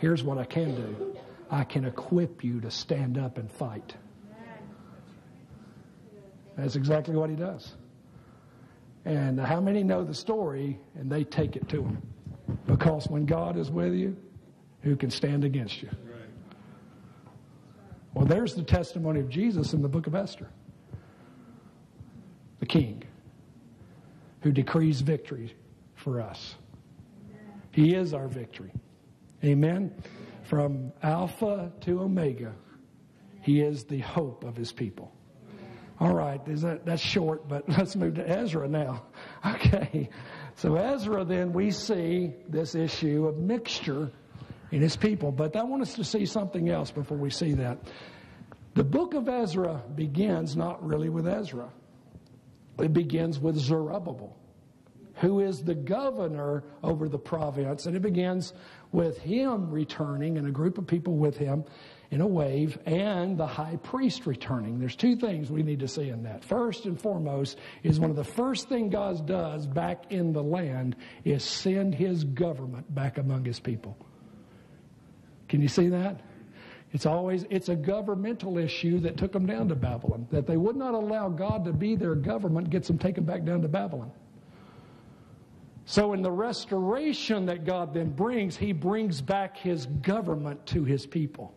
Here's what I can do I can equip you to stand up and fight. That's exactly what he does. And how many know the story and they take it to him? Because when God is with you, who can stand against you? Well, there's the testimony of Jesus in the book of Esther. The king who decrees victory for us. He is our victory. Amen. From Alpha to Omega, He is the hope of His people. All right, that, that's short, but [laughs] let's move to Ezra now. [laughs] Okay, so Ezra, then we see this issue of mixture in his people, but I want us to see something else before we see that. The book of Ezra begins not really with Ezra, it begins with Zerubbabel who is the governor over the province. And it begins with him returning and a group of people with him in a wave and the high priest returning. There's two things we need to see in that. First and foremost is one of the first thing God does back in the land is send his government back among his people. Can you see that? It's always it's a governmental issue that took them down to Babylon. That they would not allow God to be their government gets them taken back down to Babylon. So, in the restoration that God then brings, He brings back His government to His people.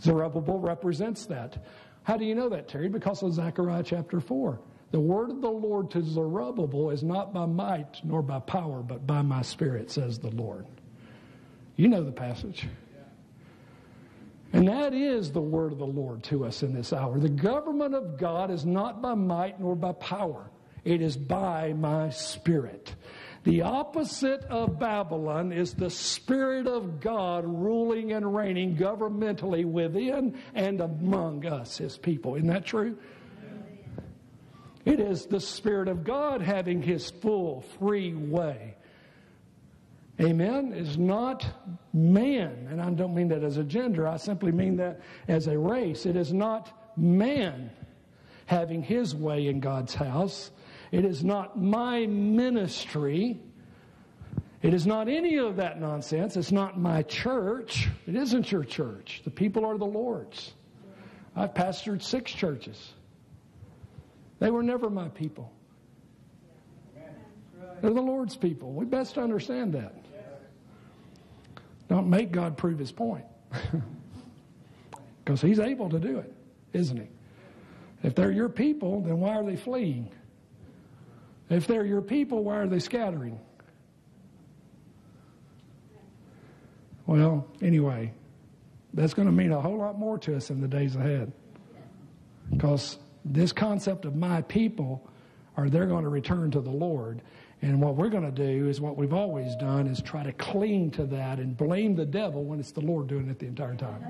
Zerubbabel represents that. How do you know that, Terry? Because of Zechariah chapter 4. The word of the Lord to Zerubbabel is not by might nor by power, but by my spirit, says the Lord. You know the passage. And that is the word of the Lord to us in this hour. The government of God is not by might nor by power, it is by my spirit. The opposite of Babylon is the Spirit of God ruling and reigning governmentally within and among us, His people. Isn't that true? It is the Spirit of God having His full, free way. Amen? Is not man, and I don't mean that as a gender, I simply mean that as a race. It is not man having his way in God's house. It is not my ministry. It is not any of that nonsense. It's not my church. It isn't your church. The people are the Lord's. I've pastored six churches. They were never my people. They're the Lord's people. We best understand that. Don't make God prove his point. [laughs] Because he's able to do it, isn't he? If they're your people, then why are they fleeing? If they're your people, why are they scattering? Well, anyway, that's going to mean a whole lot more to us in the days ahead. Because this concept of my people, are they're going to return to the Lord. And what we're going to do is what we've always done is try to cling to that and blame the devil when it's the Lord doing it the entire time.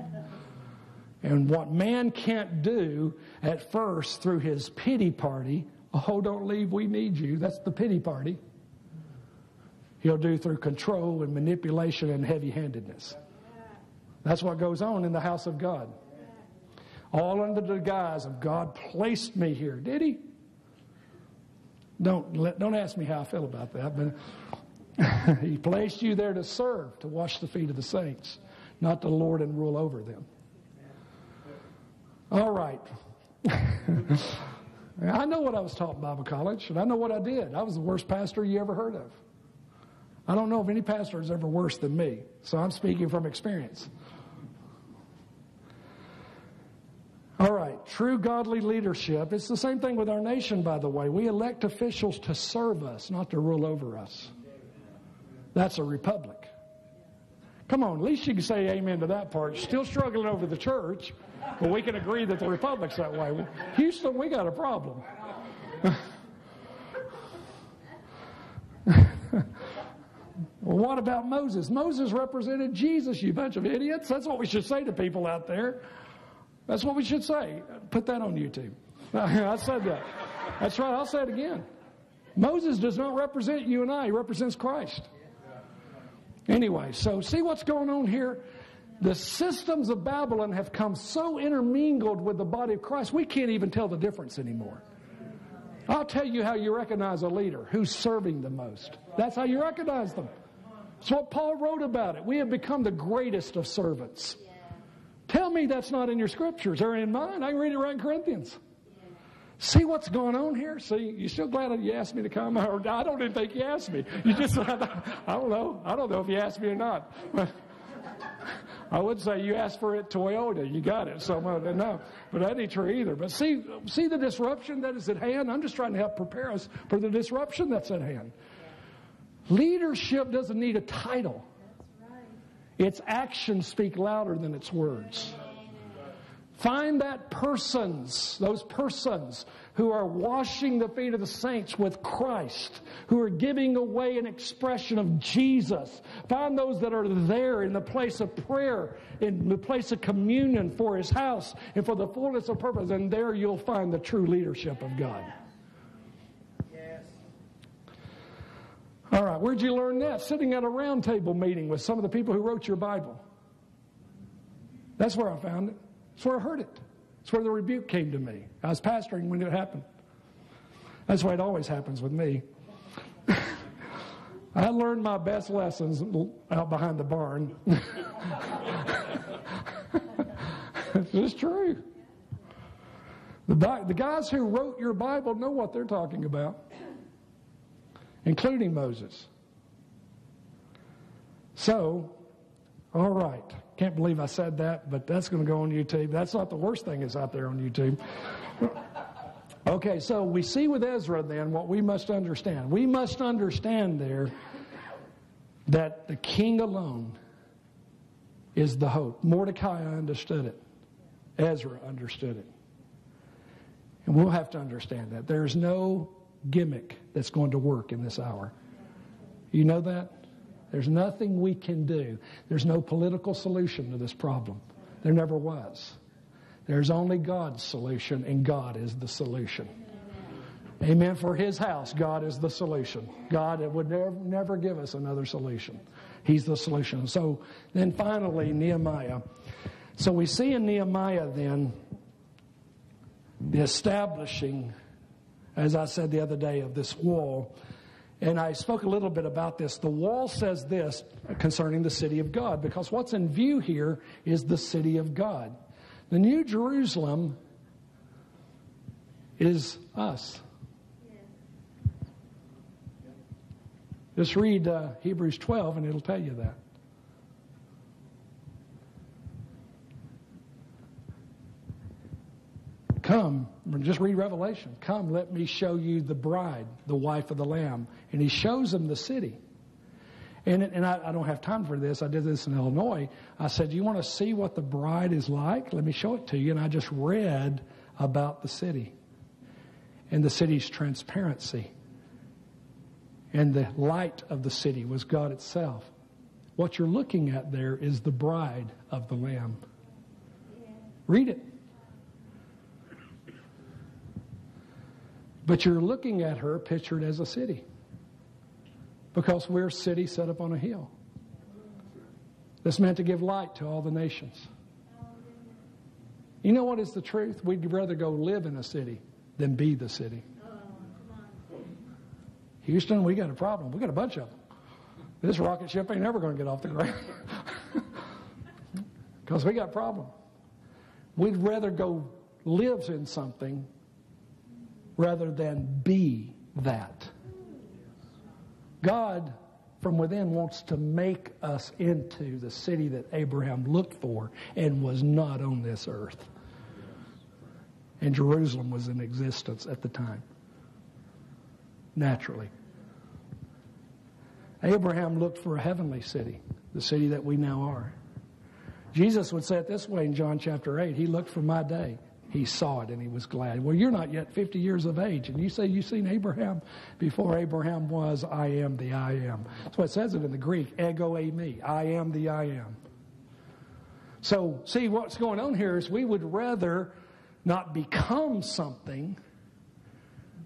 And what man can't do at first through his pity party, oh, don't leave, we need you. That's the pity party. He'll do through control and manipulation and heavy handedness. That's what goes on in the house of God. All under the guise of God placed me here. Did he? Don't, let, don't ask me how I feel about that, but [laughs] he placed you there to serve, to wash the feet of the saints, not to lord and rule over them. All right. [laughs] I know what I was taught in Bible college, and I know what I did. I was the worst pastor you ever heard of. I don't know if any pastor is ever worse than me, so I'm speaking from experience. All right, true godly leadership. It's the same thing with our nation, by the way. We elect officials to serve us, not to rule over us. That's a republic. Come on, at least you can say amen to that part. Still struggling over the church, but we can agree that the republic's that way. Houston, we got a problem. [laughs] Well, what about Moses? Moses represented Jesus, you bunch of idiots. That's what we should say to people out there. That's what we should say. Put that on YouTube. [laughs] I said that. That's right. I'll say it again. Moses does not represent you and I, he represents Christ. Anyway, so see what's going on here? The systems of Babylon have come so intermingled with the body of Christ, we can't even tell the difference anymore. I'll tell you how you recognize a leader who's serving the most. That's how you recognize them. That's what Paul wrote about it. We have become the greatest of servants. Tell me that's not in your scriptures or in mine. I can read it right in Corinthians. See what's going on here? See, you still glad you asked me to come? Or [laughs] I don't even think you asked me. You just, [laughs] I don't know. I don't know if you asked me or not. But [laughs] I would say you asked for it Toyota. You got it. So, no. But that ain't true either. But see, see the disruption that is at hand? I'm just trying to help prepare us for the disruption that's at hand. Leadership doesn't need a title. Its actions speak louder than its words. Find that persons, those persons who are washing the feet of the saints with Christ, who are giving away an expression of Jesus. Find those that are there in the place of prayer, in the place of communion for His house and for the fullness of purpose, and there you'll find the true leadership of God. Yes. All right, where'd you learn that? Sitting at a round table meeting with some of the people who wrote your Bible. That's where I found it. That's where I heard it. That's where the rebuke came to me. I was pastoring when it happened. That's why it always happens with me. [laughs] I learned my best lessons out behind the barn. [laughs] it's true. The, the guys who wrote your Bible know what they're talking about including Moses. So, all right. Can't believe I said that, but that's going to go on YouTube. That's not the worst thing that's out there on YouTube. okay, so we see with Ezra then what we must understand. We must understand there that the king alone is the hope. Mordecai understood it, Ezra understood it. And we'll have to understand that. There's no gimmick that's going to work in this hour. You know that? There's nothing we can do. There's no political solution to this problem. There never was. There's only God's solution, and God is the solution. Amen. For his house, God is the solution. God would never, never give us another solution. He's the solution. So then finally, Nehemiah. So we see in Nehemiah then the establishing as I said the other day, of this wall. And I spoke a little bit about this. The wall says this concerning the city of God, because what's in view here is the city of God. The New Jerusalem is us. Just read uh, Hebrews 12 and it'll tell you that. Come, just read Revelation. Come, let me show you the bride, the wife of the Lamb. And he shows them the city. And, and I, I, don't have time for this. I did this in Illinois. I said, Do You want to see what the bride is like? Let me show it to you. And I just read about the city and the city's transparency. And the light of the city was God itself. What you're looking at there is the bride of the Lamb. Read it. But you're looking at her pictured as a city because we're a city set up on a hill that's meant to give light to all the nations. You know what is the truth? We'd rather go live in a city than be the city. Houston, we got a problem. We got a bunch of them. This rocket ship ain't never going to get off the ground [laughs] because we got a problem. We'd rather go live in something rather than be that. God from within wants to make us into the city that Abraham looked for and was not on this earth. And Jerusalem was in existence at the time, naturally. Abraham looked for a heavenly city, the city that we now are. Jesus would say it this way in John chapter 8 He looked for my day. He saw it and he was glad. Well, you're not yet 50 years of age, and you say you've seen Abraham before Abraham was, I am the I am. That's what it says it in the Greek, ego eimi, I am the I am. So, see, what's going on here is we would rather not become something.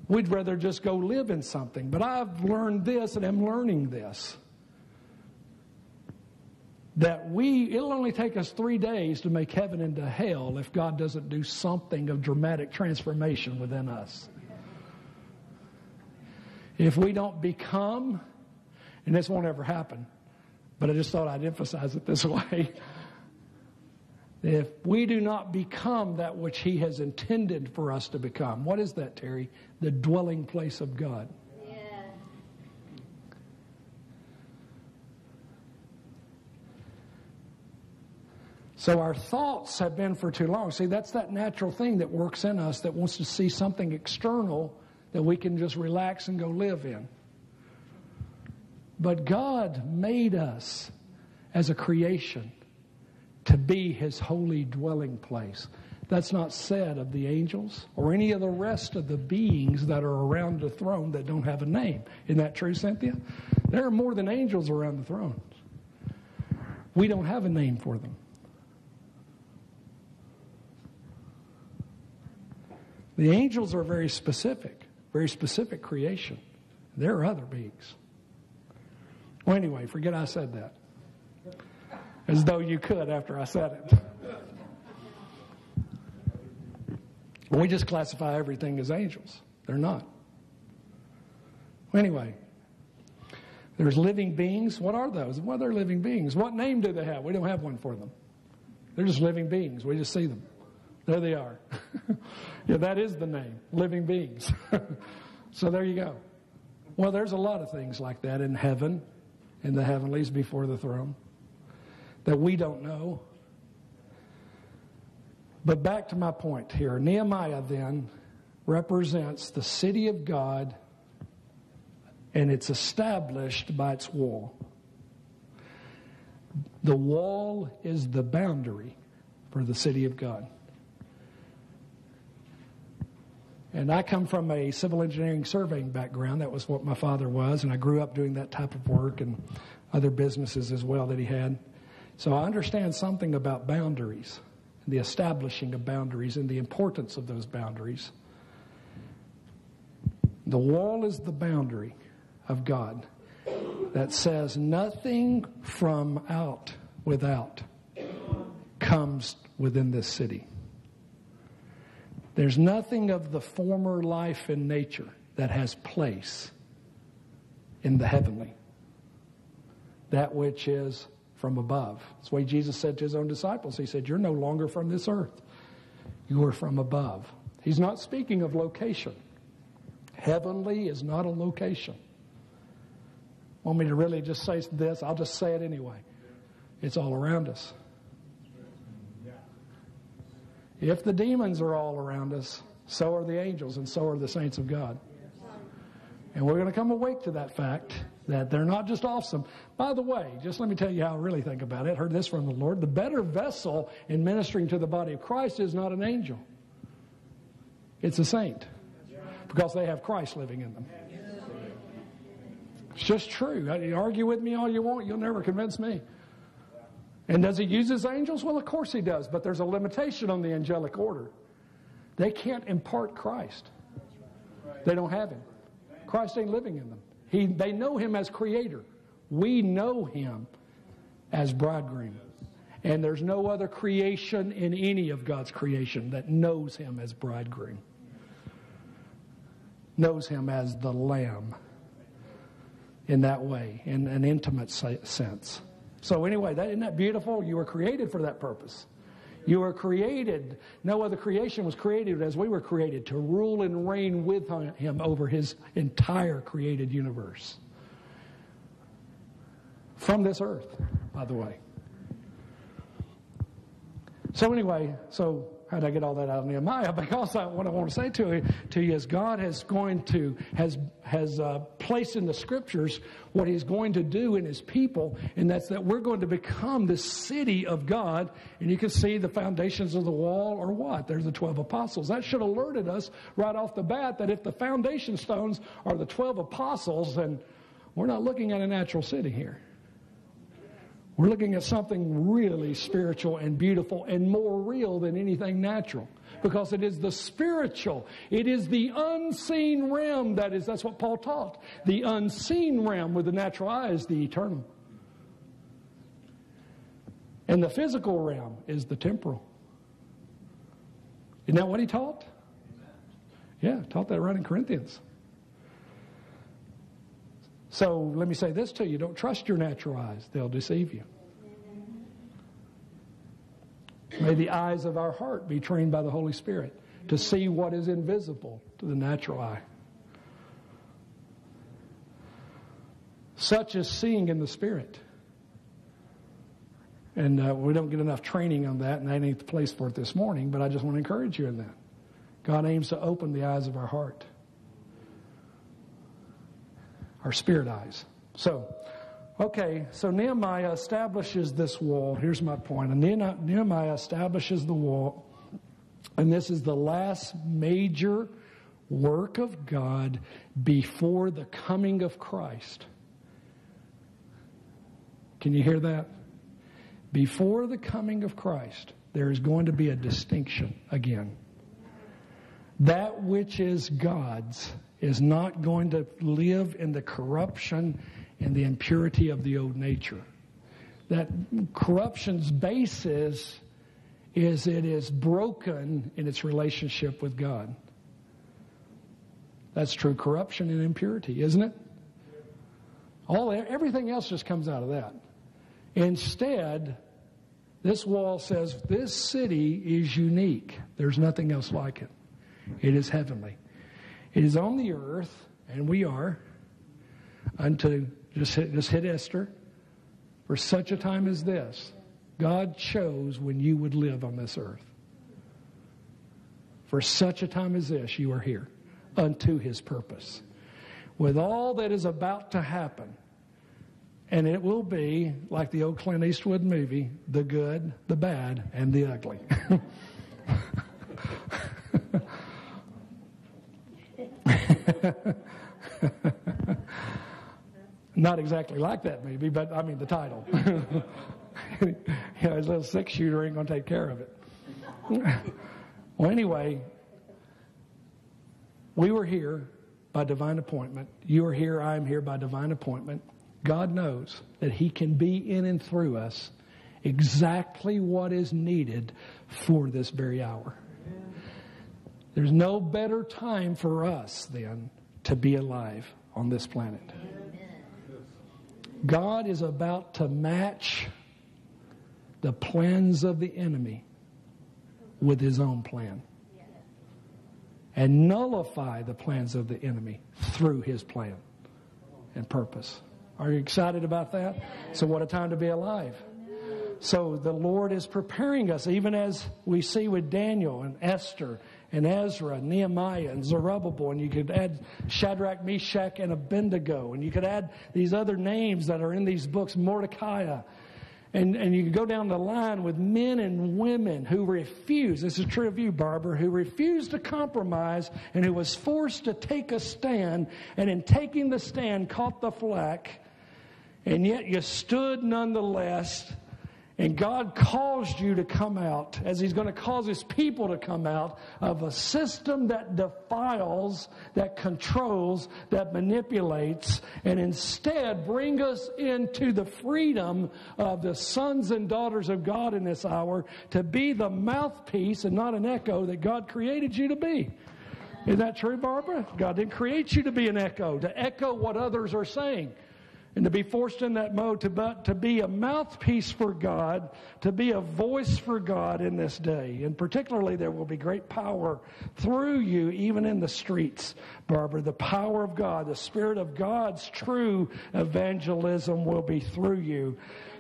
We'd rather just go live in something. But I've learned this and am learning this that we, it'll only take us three days to make heaven into hell if God doesn't do something of dramatic transformation within us. If we don't become, and this won't ever happen, but I just thought I'd emphasize it this [laughs] way. If we do not become that which He has intended for us to become, what is that, Terry? The dwelling place of God. So our thoughts have been for too long. See, that's that natural thing that works in us that wants to see something external that we can just relax and go live in. But God made us as a creation to be his holy dwelling place. That's not said of the angels or any of the rest of the beings that are around the throne that don't have a name. Isn't that true, Cynthia? There are more than angels around the throne. We don't have a name for them. The angels are very specific, very specific creation. There are other beings. Well, anyway, forget I said that. As though you could after I said it. We just classify everything as angels. They're not. Anyway, there's living beings. What are those? Well, they're living beings. What name do they have? We don't have one for them. They're just living beings. We just see them. There they are. [laughs] yeah, that is the name, living beings. [laughs] so there you go. Well, there's a lot of things like that in heaven, in the heavenlies before the throne, that we don't know. But back to my point here Nehemiah then represents the city of God, and it's established by its wall. The wall is the boundary for the city of God. And I come from a civil engineering surveying background. That was what my father was, and I grew up doing that type of work and other businesses as well that he had. So I understand something about boundaries, the establishing of boundaries, and the importance of those boundaries. The wall is the boundary of God that says nothing from out without comes within this city. There's nothing of the former life in nature that has place in the heavenly. That which is from above. That's why Jesus said to his own disciples, He said, You're no longer from this earth, you are from above. He's not speaking of location. Heavenly is not a location. Want me to really just say this? I'll just say it anyway. It's all around us. If the demons are all around us, so are the angels and so are the saints of God. And we're going to come awake to that fact that they're not just awesome. By the way, just let me tell you how I really think about it. I heard this from the Lord. The better vessel in ministering to the body of Christ is not an angel, it's a saint because they have Christ living in them. It's just true. You argue with me all you want, you'll never convince me. And does he use his angels? Well, of course he does, but there's a limitation on the angelic order. They can't impart Christ. They don't have him. Christ ain't living in them. He, they know him as creator. We know him as bridegroom. And there's no other creation in any of God's creation that knows him as bridegroom, knows him as the lamb. in that way, in an intimate sense. So, anyway, that, isn't that beautiful? You were created for that purpose. You were created, no other creation was created as we were created, to rule and reign with Him over His entire created universe. From this earth, by the way. So, anyway, so how did I get all that out of Nehemiah? [laughs] Because I, what I want to say to you, to you is God has going to has has uh, placed in the scriptures what He's going to do in His people, and that's that we're going to become the city of God. And you can see the foundations of the wall or what? There's the twelve apostles. That should alerted us right off the bat that if the foundation stones are the twelve apostles, then we're not looking at a natural city here. We're looking at something really spiritual and beautiful and more real than anything natural because it is the spiritual. It is the unseen realm that is, that's what Paul taught. The unseen realm with the natural eye is the eternal. And the physical realm is the temporal. Isn't that what he taught? Yeah, taught that right in Corinthians. So let me say this to you don't trust your natural eyes, they'll deceive you. May the eyes of our heart be trained by the Holy Spirit to see what is invisible to the natural eye. Such as seeing in the Spirit. And uh, we don't get enough training on that, and that ain't the place for it this morning, but I just want to encourage you in that. God aims to open the eyes of our heart our spirit eyes. So, okay, so Nehemiah establishes this wall. Here's my point. And Nehemiah establishes the wall, and this is the last major work of God before the coming of Christ. Can you hear that? Before the coming of Christ, there is going to be a distinction again. That which is God's is not going to live in the corruption and the impurity of the old nature. That corruption's basis is it is broken in its relationship with God. That's true corruption and impurity, isn't it? All everything else just comes out of that. Instead, this wall says this city is unique. There's nothing else like it. It is heavenly. It is on the earth, and we are, unto, just hit, just hit Esther, for such a time as this. God chose when you would live on this earth. For such a time as this, you are here unto his purpose. With all that is about to happen, and it will be like the old Clint Eastwood movie the good, the bad, and the ugly. [laughs] [laughs] Not exactly like that maybe, but I mean the title. [laughs] you know, his little six shooter ain't going to take care of it. [laughs] well, anyway, we were here by divine appointment. You are here, I am here by divine appointment. God knows that He can be in and through us exactly what is needed for this very hour. There's no better time for us than to be alive on this planet. God is about to match the plans of the enemy with his own plan and nullify the plans of the enemy through his plan and purpose. Are you excited about that? So, what a time to be alive. So, the Lord is preparing us, even as we see with Daniel and Esther and Ezra, Nehemiah, and Zerubbabel, and you could add Shadrach, Meshach, and Abednego, and you could add these other names that are in these books, Mordecai. And, and you could go down the line with men and women who refused, this is true of you, Barbara, who refused to compromise and who was forced to take a stand, and in taking the stand, caught the flack, and yet you stood nonetheless and God caused you to come out, as He's going to cause His people to come out, of a system that defiles, that controls, that manipulates, and instead bring us into the freedom of the sons and daughters of God in this hour to be the mouthpiece and not an echo that God created you to be. Is that true, Barbara? God didn't create you to be an echo, to echo what others are saying. And to be forced in that mode to, to be a mouthpiece for God, to be a voice for God in this day. And particularly, there will be great power through you, even in the streets, Barbara. The power of God, the Spirit of God's true evangelism will be through you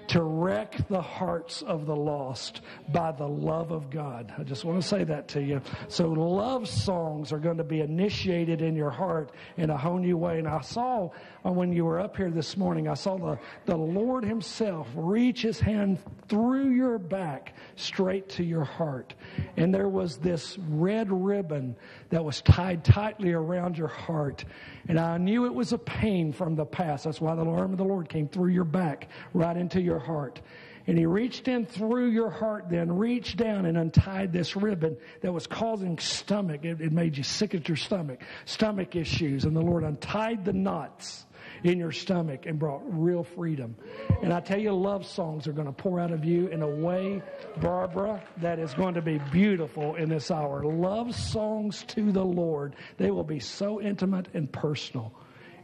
to wreck the hearts of the lost by the love of God. I just want to say that to you. So, love songs are going to be initiated in your heart in a whole new way. And I saw Uh, when you were up here this morning, I saw the, the Lord Himself reach His hand through your back straight to your heart. And there was this red ribbon that was tied tightly around your heart. And I knew it was a pain from the past. That's why the arm of the Lord came through your back, right into your heart. And he reached in through your heart, then reached down and untied this ribbon that was causing stomach. It, it made you sick at your stomach, stomach issues. And the Lord untied the knots in your stomach and brought real freedom. And I tell you, love songs are going to pour out of you in a way, Barbara, that is going to be beautiful in this hour. Love songs to the Lord. They will be so intimate and personal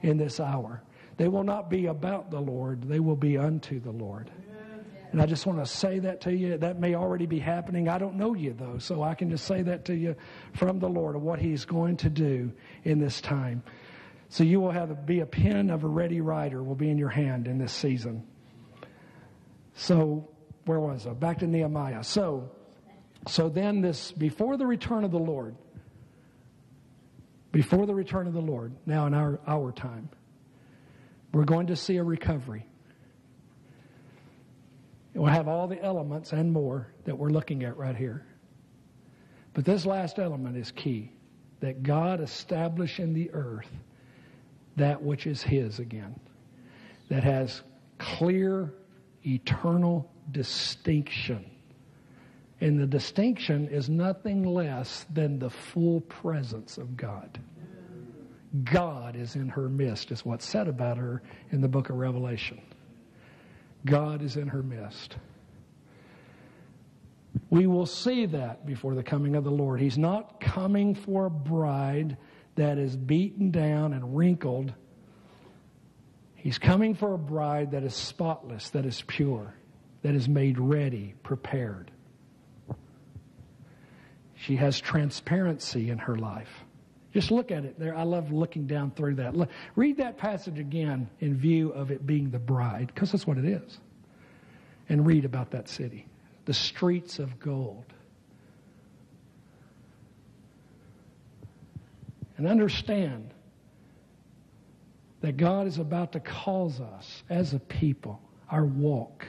in this hour. They will not be about the Lord, they will be unto the Lord. And I just want to say that to you. That may already be happening. I don't know you, though, so I can just say that to you from the Lord of what He's going to do in this time. So you will have to be a pen of a ready writer will be in your hand in this season. So where was I? Back to Nehemiah. So so then this before the return of the Lord, before the return of the Lord, now in our, our time, we're going to see a recovery. We'll have all the elements and more that we're looking at right here. But this last element is key that God establish in the earth that which is His again, that has clear, eternal distinction. And the distinction is nothing less than the full presence of God. God is in her midst, is what's said about her in the book of Revelation. God is in her midst. We will see that before the coming of the Lord. He's not coming for a bride that is beaten down and wrinkled. He's coming for a bride that is spotless, that is pure, that is made ready, prepared. She has transparency in her life. Just look at it there. I love looking down through that. Look, read that passage again in view of it being the bride, because that's what it is. And read about that city the streets of gold. And understand that God is about to cause us as a people, our walk,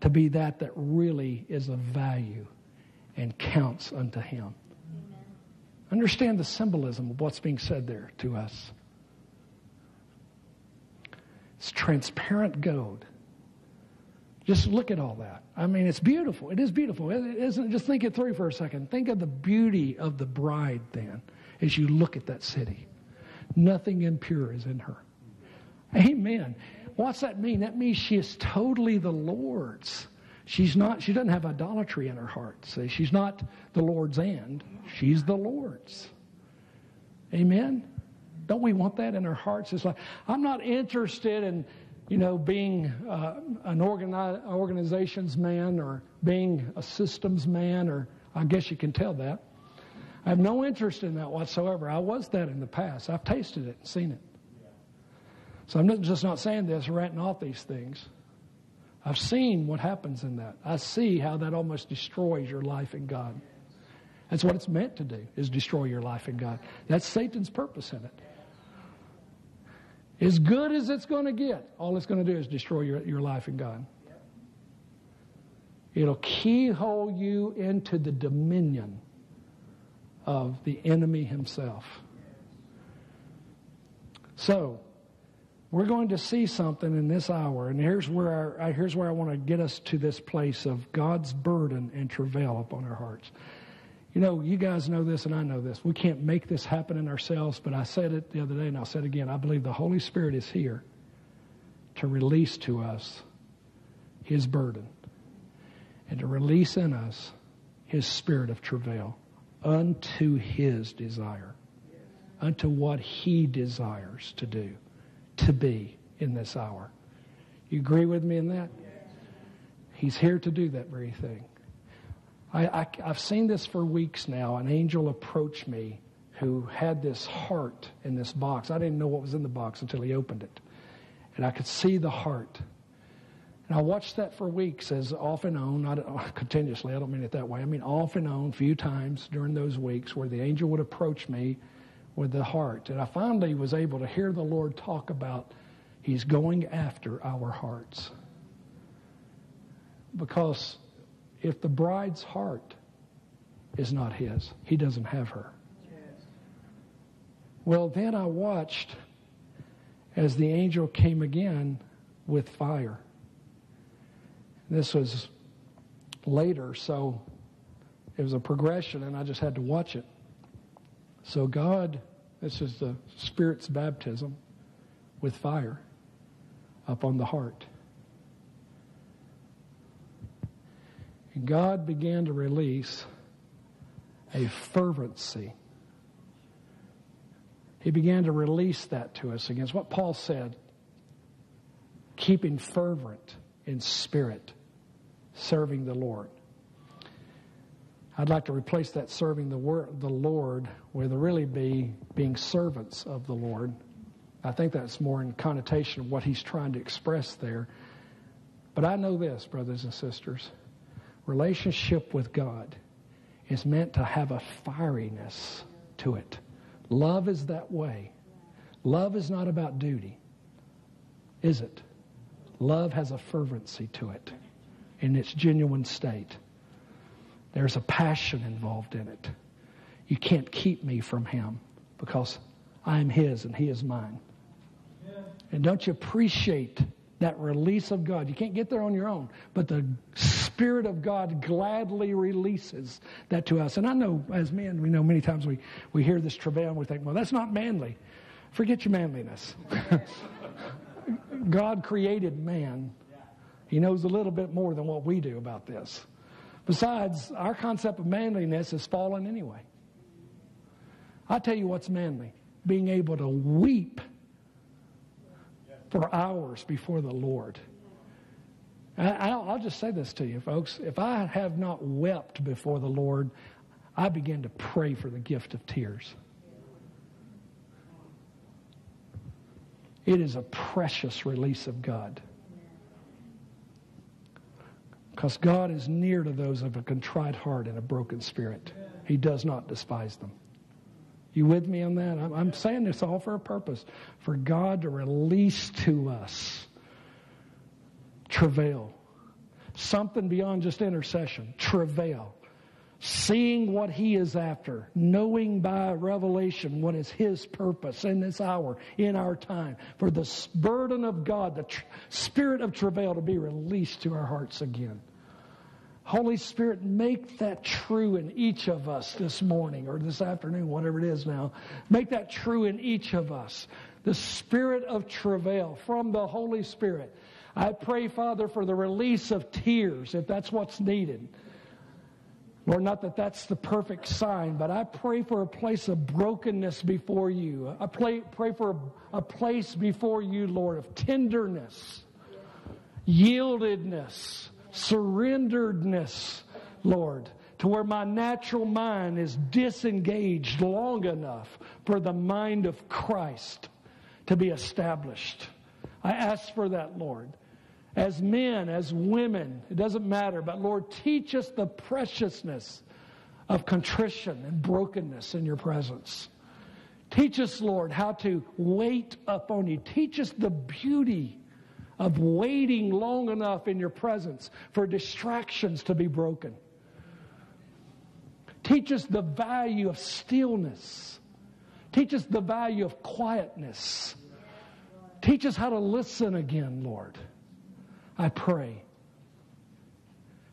to be that that really is of value and counts unto Him. Amen. Understand the symbolism of what's being said there to us. It's transparent gold. Just look at all that. I mean, it's beautiful. It is beautiful. It isn't. Just think it through for a second. Think of the beauty of the bride then as you look at that city. Nothing impure is in her. Amen. What's that mean? That means she is totally the Lord's. She's not, she doesn't have idolatry in her heart. See, she's not the Lord's end. She's the Lord's. Amen. Don't we want that in our hearts? It's like, I'm not interested in, you know, being uh, an organi- organizations man or being a systems man, or I guess you can tell that. I have no interest in that whatsoever. I was that in the past. I've tasted it and seen it. So I'm just not saying this, ranting off these things. I've seen what happens in that. I see how that almost destroys your life in God. That's what it's meant to do, is destroy your life in God. That's Satan's purpose in it. As good as it's going to get, all it's going to do is destroy your, your life in God. It'll keyhole you into the dominion of the enemy himself. So, we're going to see something in this hour, and here's where I, here's where I want to get us to this place of God's burden and travail upon our hearts. You know, you guys know this, and I know this. We can't make this happen in ourselves, but I said it the other day, and I'll say it again. I believe the Holy Spirit is here to release to us His burden and to release in us His spirit of travail unto His desire, unto what He desires to do to be in this hour. You agree with me in that? He's here to do that very thing. I, I've seen this for weeks now. An angel approached me who had this heart in this box. I didn't know what was in the box until he opened it. And I could see the heart. And I watched that for weeks as off and on, not [laughs] continuously, I don't mean it that way. I mean off and on, few times during those weeks where the angel would approach me with the heart. And I finally was able to hear the Lord talk about He's going after our hearts. Because if the bride's heart is not His, He doesn't have her. Well, then I watched as the angel came again with fire. This was later, so it was a progression, and I just had to watch it. So, God, this is the Spirit's baptism with fire up on the heart. And God began to release a fervency. He began to release that to us against what Paul said keeping fervent in spirit, serving the Lord. I'd like to replace that serving the, word, the Lord with really be being servants of the Lord. I think that's more in connotation of what he's trying to express there. But I know this, brothers and sisters relationship with God is meant to have a fieriness to it. Love is that way. Love is not about duty, is it? Love has a fervency to it in its genuine state. There's a passion involved in it. You can't keep me from him because I am his and he is mine. And don't you appreciate that release of God? You can't get there on your own, but the Spirit of God gladly releases that to us. And I know as men, we know many times we, we hear this travail and we think, well, that's not manly. Forget your manliness. [laughs] God created man. He knows a little bit more than what we do about this. Besides, our concept of manliness has fallen anyway. I tell you what's manly being able to weep for hours before the Lord. I'll just say this to you, folks. If I have not wept before the Lord, I begin to pray for the gift of tears. It is a precious release of God. Because God is near to those of a contrite heart and a broken spirit. He does not despise them. You with me on that? I'm, I'm saying this all for a purpose for God to release to us travail, something beyond just intercession, travail. Seeing what he is after, knowing by revelation what is his purpose in this hour, in our time, for the burden of God, the tr- spirit of travail to be released to our hearts again. Holy Spirit, make that true in each of us this morning or this afternoon, whatever it is now. Make that true in each of us. The spirit of travail from the Holy Spirit. I pray, Father, for the release of tears if that's what's needed. Lord, not that that's the perfect sign, but I pray for a place of brokenness before you. I pray, pray for a, a place before you, Lord, of tenderness, yieldedness, surrenderedness, Lord, to where my natural mind is disengaged long enough for the mind of Christ to be established. I ask for that, Lord. As men, as women, it doesn't matter, but Lord, teach us the preciousness of contrition and brokenness in your presence. Teach us, Lord, how to wait upon you. Teach us the beauty of waiting long enough in your presence for distractions to be broken. Teach us the value of stillness. Teach us the value of quietness. Teach us how to listen again, Lord. I pray.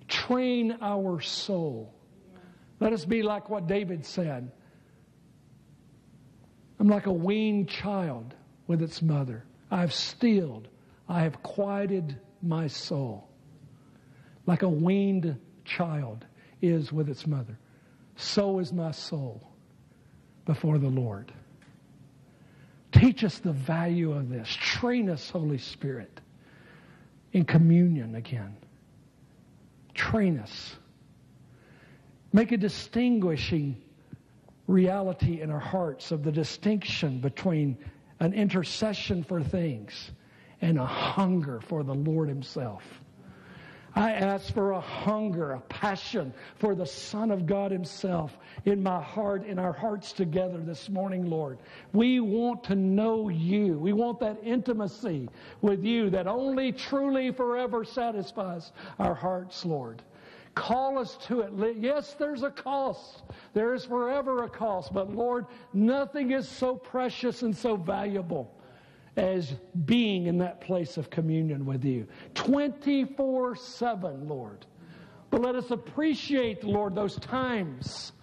Train our soul. Let us be like what David said. I'm like a weaned child with its mother. I've stilled I have quieted my soul like a weaned child is with its mother. So is my soul before the Lord. Teach us the value of this. Train us, Holy Spirit, in communion again. Train us. Make a distinguishing reality in our hearts of the distinction between an intercession for things and a hunger for the Lord Himself. I ask for a hunger, a passion for the Son of God Himself in my heart, in our hearts together this morning, Lord. We want to know You. We want that intimacy with You that only truly forever satisfies our hearts, Lord. Call us to it. Yes, there's a cost. There is forever a cost. But Lord, nothing is so precious and so valuable as being in that place of communion with you 24 7, Lord. But let us appreciate, Lord, those times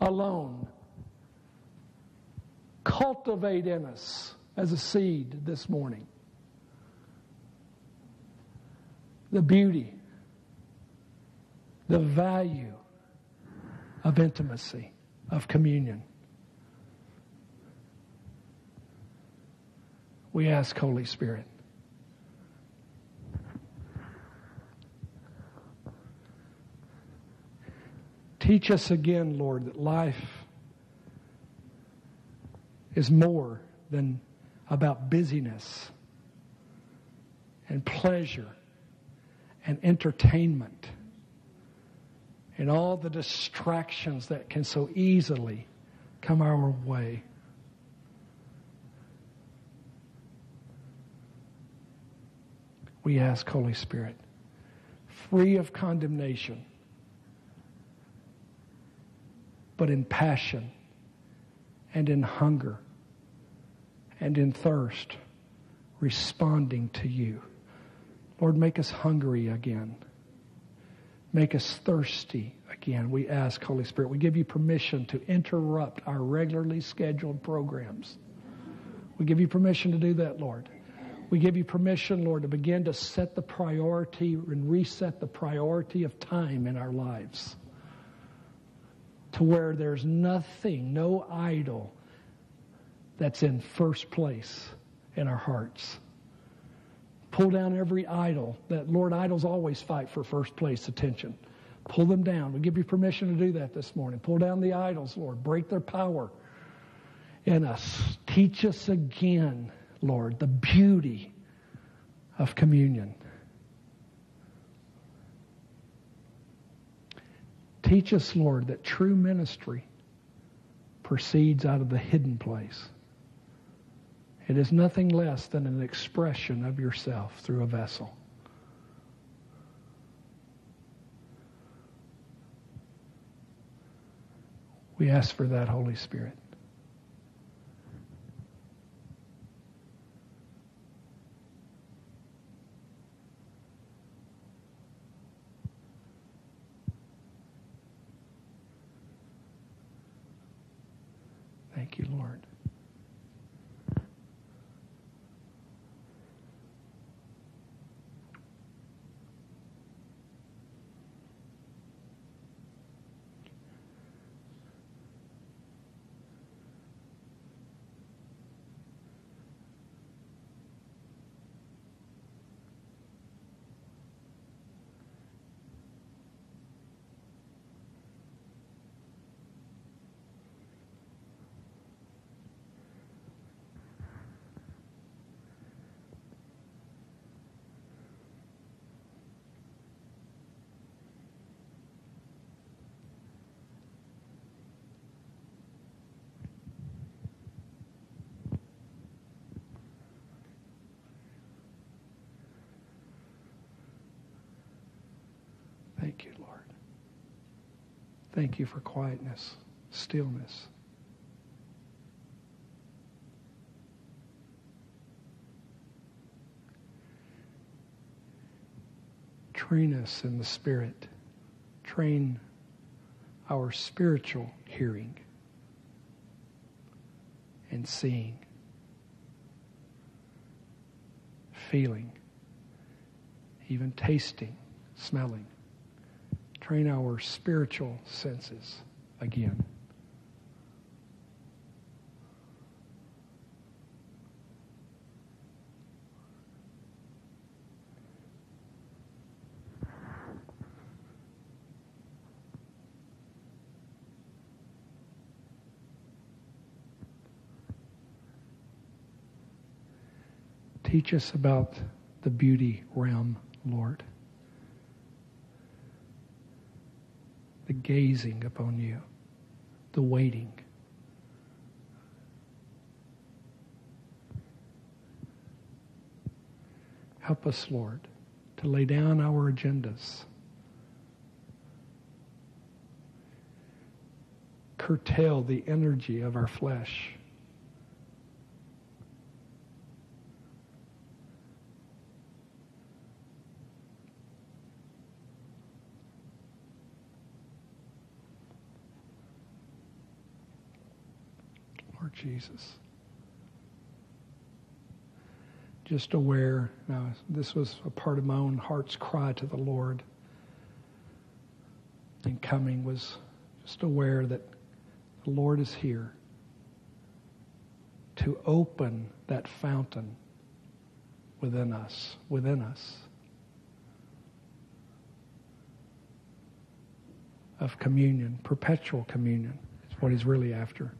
alone. Cultivate in us as a seed this morning the beauty, the value of intimacy, of communion. We ask, Holy Spirit. Teach us again, Lord, that life is more than about busyness and pleasure and entertainment and all the distractions that can so easily come our way. We ask, Holy Spirit, free of condemnation, but in passion and in hunger and in thirst, responding to you. Lord, make us hungry again. Make us thirsty again. We ask, Holy Spirit, we give you permission to interrupt our regularly scheduled programs. We give you permission to do that, Lord. We give you permission, Lord, to begin to set the priority and reset the priority of time in our lives to where there's nothing, no idol that's in first place in our hearts. Pull down every idol that, Lord, idols always fight for first place attention. Pull them down. We give you permission to do that this morning. Pull down the idols, Lord. Break their power in us. Teach us again Lord, the beauty of communion. Teach us, Lord, that true ministry proceeds out of the hidden place. It is nothing less than an expression of yourself through a vessel. We ask for that, Holy Spirit. Thank you, Lord. Thank you, Lord. Thank you for quietness, stillness. Train us in the Spirit. Train our spiritual hearing and seeing, feeling, even tasting, smelling train our spiritual senses again. Teach us about the beauty realm, Lord. Gazing upon you, the waiting. Help us, Lord, to lay down our agendas. Curtail the energy of our flesh. Lord Jesus. Just aware, now this was a part of my own heart's cry to the Lord. And coming was just aware that the Lord is here to open that fountain within us, within us. Of communion, perpetual communion is what he's really after.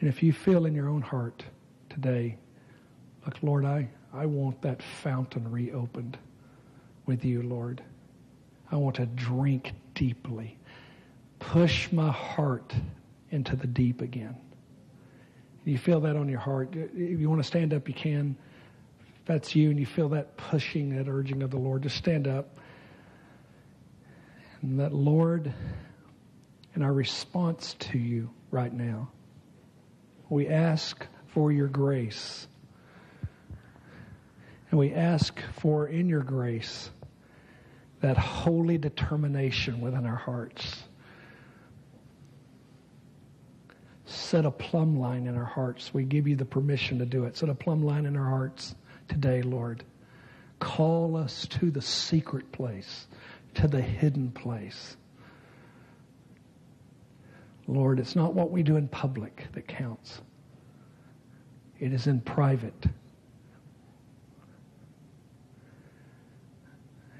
And if you feel in your own heart today, look, Lord, I, I want that fountain reopened with you, Lord. I want to drink deeply. Push my heart into the deep again. You feel that on your heart. If you want to stand up, you can. If that's you and you feel that pushing, that urging of the Lord, just stand up. And that, Lord, in our response to you right now, we ask for your grace. And we ask for, in your grace, that holy determination within our hearts. Set a plumb line in our hearts. We give you the permission to do it. Set a plumb line in our hearts today, Lord. Call us to the secret place, to the hidden place. Lord, it's not what we do in public that counts. It is in private.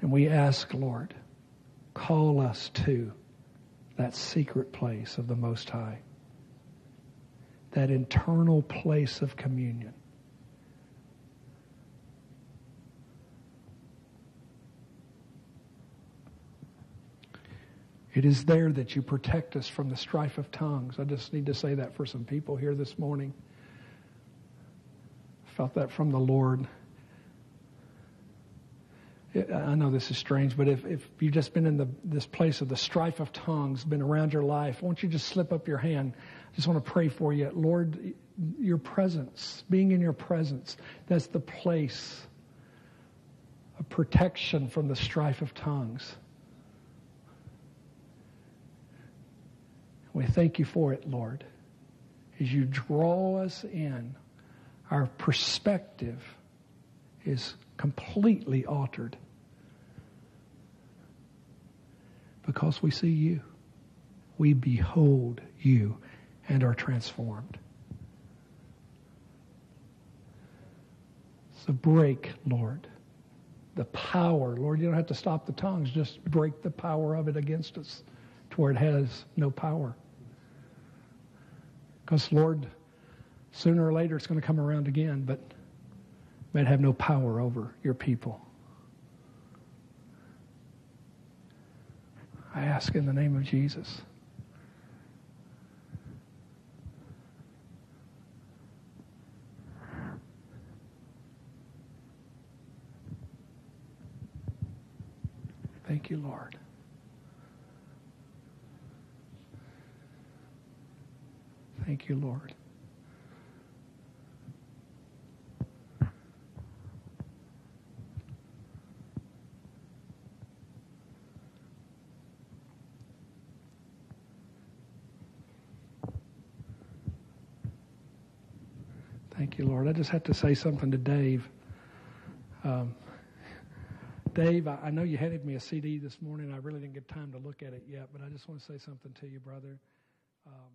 And we ask, Lord, call us to that secret place of the Most High, that internal place of communion. It is there that you protect us from the strife of tongues. I just need to say that for some people here this morning. Felt that from the Lord. I know this is strange, but if, if you've just been in the, this place of the strife of tongues, been around your life, won't you just slip up your hand? I just want to pray for you. Lord, your presence, being in your presence, that's the place of protection from the strife of tongues. We thank you for it, Lord. As you draw us in, our perspective is completely altered because we see you. We behold you and are transformed. So break, Lord, the power. Lord, you don't have to stop the tongues, just break the power of it against us to where it has no power. Because, Lord, sooner or later it's going to come around again, but might have no power over your people. I ask in the name of Jesus. Thank you, Lord. Thank you, Lord. Thank you, Lord. I just have to say something to Dave. Um, Dave, I, know you handed me a CD this morning. I really didn't get time to look at it yet, but I just want to say something to you, brother. Um,